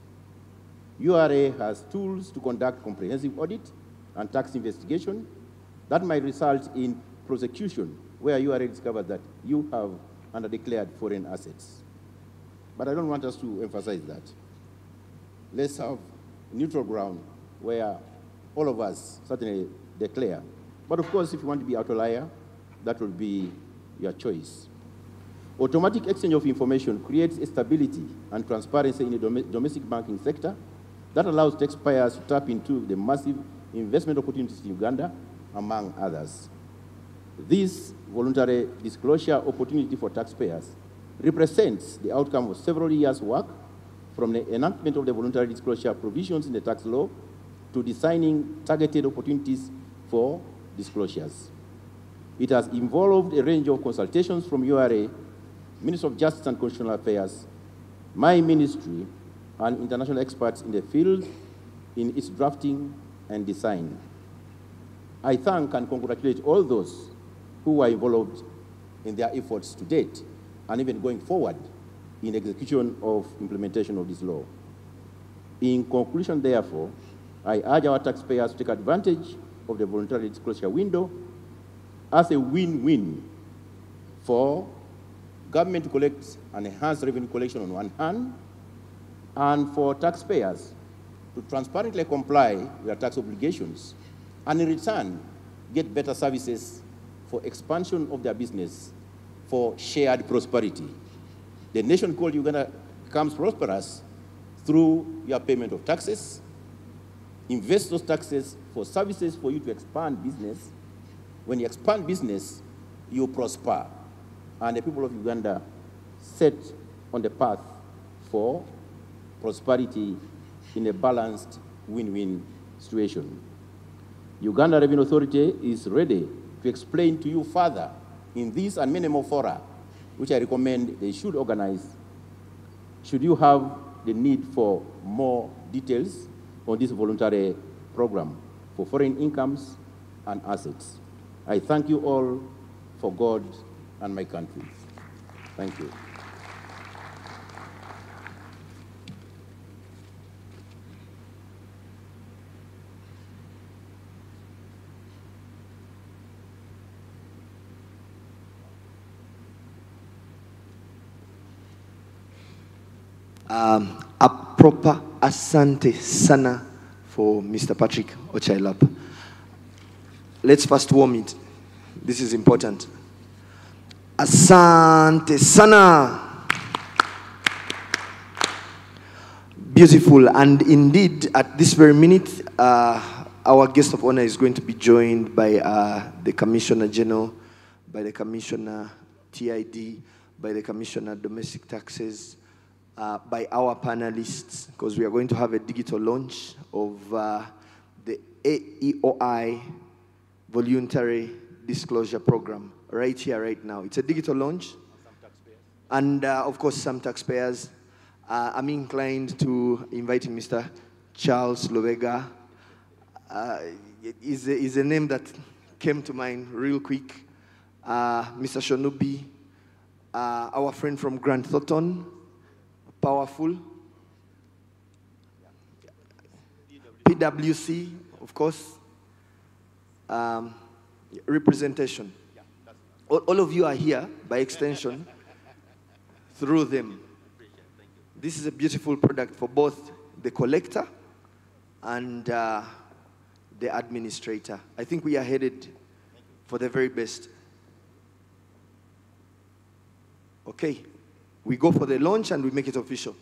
URA has tools to conduct comprehensive audit and tax investigation that might result in prosecution where URA discovers that you have undeclared foreign assets. But I don't want us to emphasize that. Let's have neutral ground where all of us certainly declare. But of course, if you want to be outlier, that will be your choice. Automatic exchange of information creates a stability and transparency in the dom domestic banking sector that allows taxpayers to tap into the massive investment opportunities in Uganda, among others. This voluntary disclosure opportunity for taxpayers represents the outcome of several years' work from the enactment of the voluntary disclosure provisions in the tax law to designing targeted opportunities for disclosures. It has involved a range of consultations from URA, Ministry of Justice and Constitutional Affairs, my ministry, and international experts in the field in its drafting and design. I thank and congratulate all those who were involved in their efforts to date and even going forward in execution of implementation of this law. In conclusion, therefore, I urge our taxpayers to take advantage of the voluntary disclosure window as a win-win for government to collect and enhance revenue collection on one hand, and for taxpayers to transparently comply with their tax obligations, and in return, get better services for expansion of their business for shared prosperity. The nation called Uganda becomes prosperous through your payment of taxes, invest those taxes for services for you to expand business. When you expand business, you prosper. And the people of Uganda set on the path for prosperity in a balanced win-win situation. Uganda Revenue Authority is ready to explain to you further in these and many more fora, which I recommend they should organize, should you have the need for more details on this voluntary program for foreign incomes and assets. I thank you all for God and my country. Thank you. um, a proper asante sana for Mr. Patrick Ocailap. Let's first warm it. This is important. Asante sana. Beautiful. And indeed, at this very minute, uh, our guest of honor is going to be joined by uh, the Commissioner General, by the Commissioner TID, by the Commissioner Domestic Taxes, uh, by our panelists, because we are going to have a digital launch of uh, the AEOI Voluntary Disclosure Program right here, right now. It's a digital launch. And uh, of course, some taxpayers. Uh, I'm inclined to invite Mr. Charles Lovega. Uh, is, a, is a name that came to mind real quick. Mr. Shonubi, our friend from Grant Thornton, powerful. PWC, of course. Um, representation. All, all of you are here by extension through them. This is a beautiful product for both the collector and uh, the administrator. I think we are headed for the very best. Okay, we go for the launch and we make it official.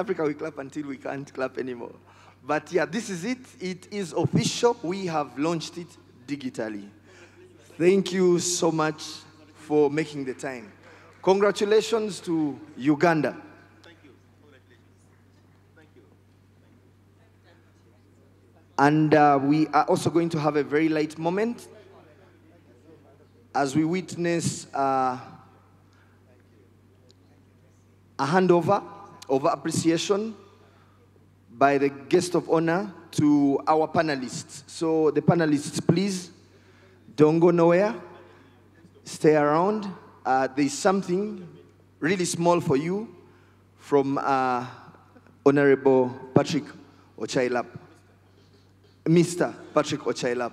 Africa, we clap until we can't clap anymore. But yeah, this is it. It is official. We have launched it digitally. Thank you so much for making the time. Congratulations to Uganda. Thank you. Thank you. And uh, we are also going to have a very light moment as we witness uh, a handover of appreciation by the guest of honor to our panelists. So, the panelists, please don't go nowhere, stay around. Uh, there's something really small for you from uh, Honorable Patrick Ocailap. Mr. Patrick Ocailap.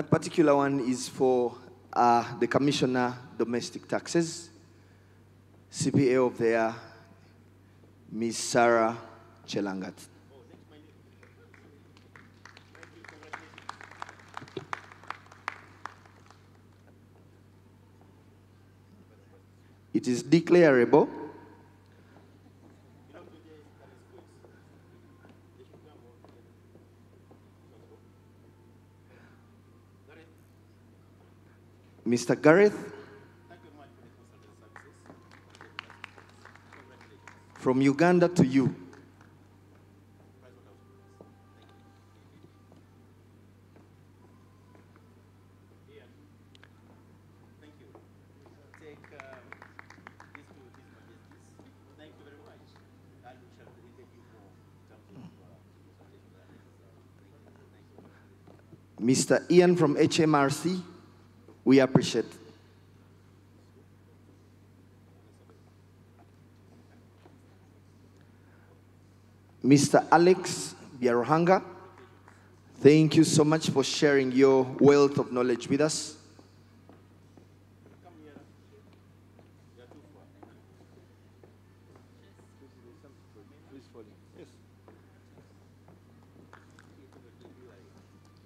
That particular one is for uh, the Commissioner Domestic Taxes, CPA of there, Ms. Sarah Chelangat. It is declarable Mr. Gareth from Uganda to you. Mr. Ian from HMRC, we appreciate. Mr. Alex Byaruhanga, thank you so much for sharing your wealth of knowledge with us.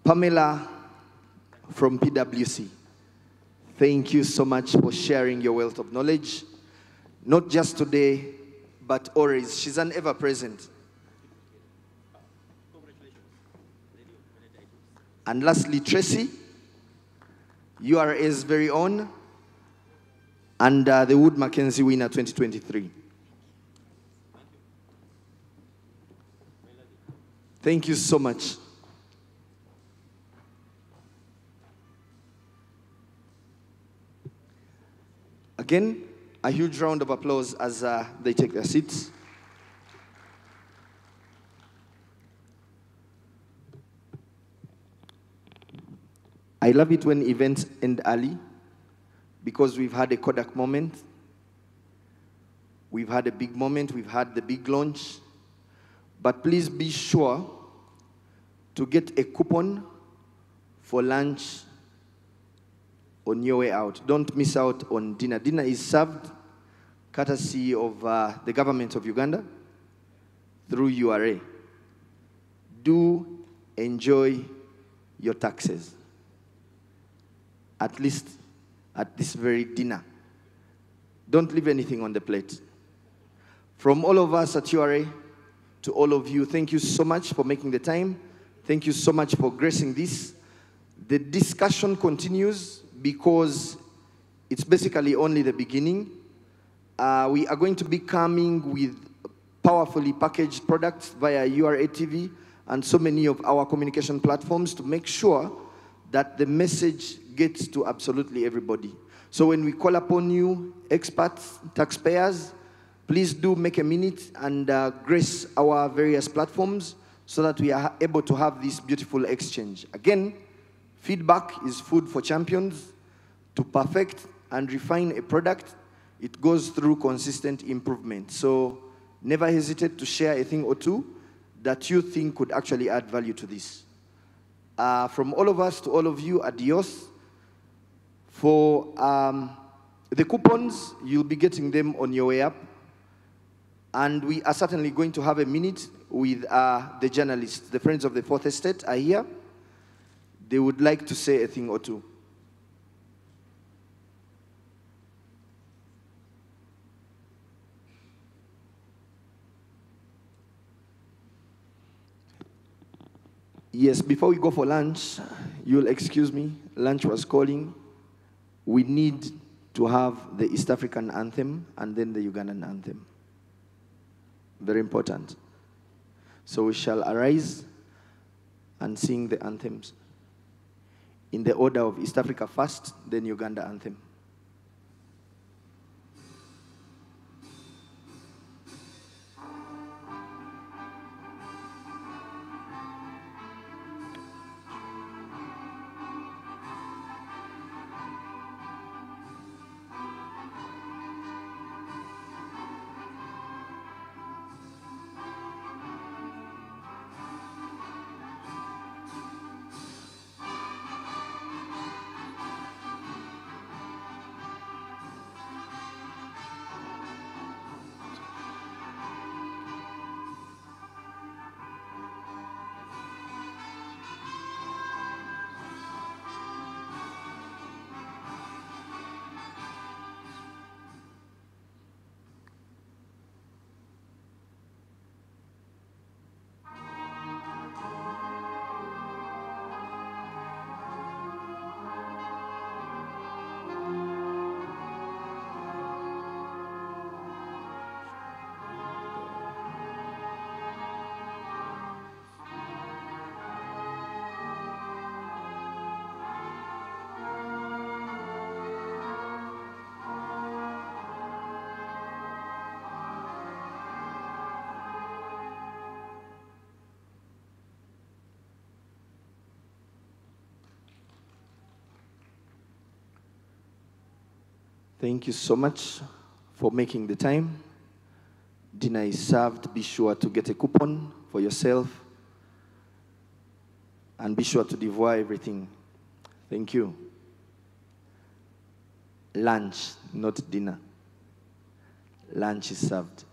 Pamela from PwC. Thank you so much for sharing your wealth of knowledge, not just today, but always. She's an ever present. And lastly, Tracy, you are his very own, and uh, the Wood Mackenzie winner 2023. Thank you so much. Again, a huge round of applause as uh, they take their seats. I love it when events end early because we've had a Kodak moment. We've had a big moment. We've had the big launch. But please be sure to get a coupon for lunch on your way out. Don't miss out on dinner. Dinner is served courtesy of uh, the government of Uganda through URA. Do enjoy your taxes, at least at this very dinner. Don't leave anything on the plate. From all of us at URA to all of you, thank you so much for making the time. Thank you so much for gracing this. The discussion continues because it's basically only the beginning. Uh, we are going to be coming with powerfully packaged products via URA TV and so many of our communication platforms to make sure that the message gets to absolutely everybody. So when we call upon you, experts, taxpayers, please do make a minute and uh, grace our various platforms so that we are able to have this beautiful exchange. Again, feedback is food for champions. To perfect and refine a product, it goes through consistent improvement. So never hesitate to share a thing or two that you think could actually add value to this. Uh, from all of us to all of you, adios. For um, the coupons, you'll be getting them on your way up. And we are certainly going to have a minute with uh, the journalists. The Friends of the Fourth Estate are here. They would like to say a thing or two. Yes, before we go for lunch, you'll excuse me, lunch was calling. We need to have the East African anthem and then the Ugandan anthem. Very important. So we shall arise and sing the anthems in the order of East Africa first, then Uganda anthem. Thank you so much for making the time. Dinner is served. Be sure to get a coupon for yourself. And be sure to devour everything. Thank you. Lunch, not dinner. Lunch is served.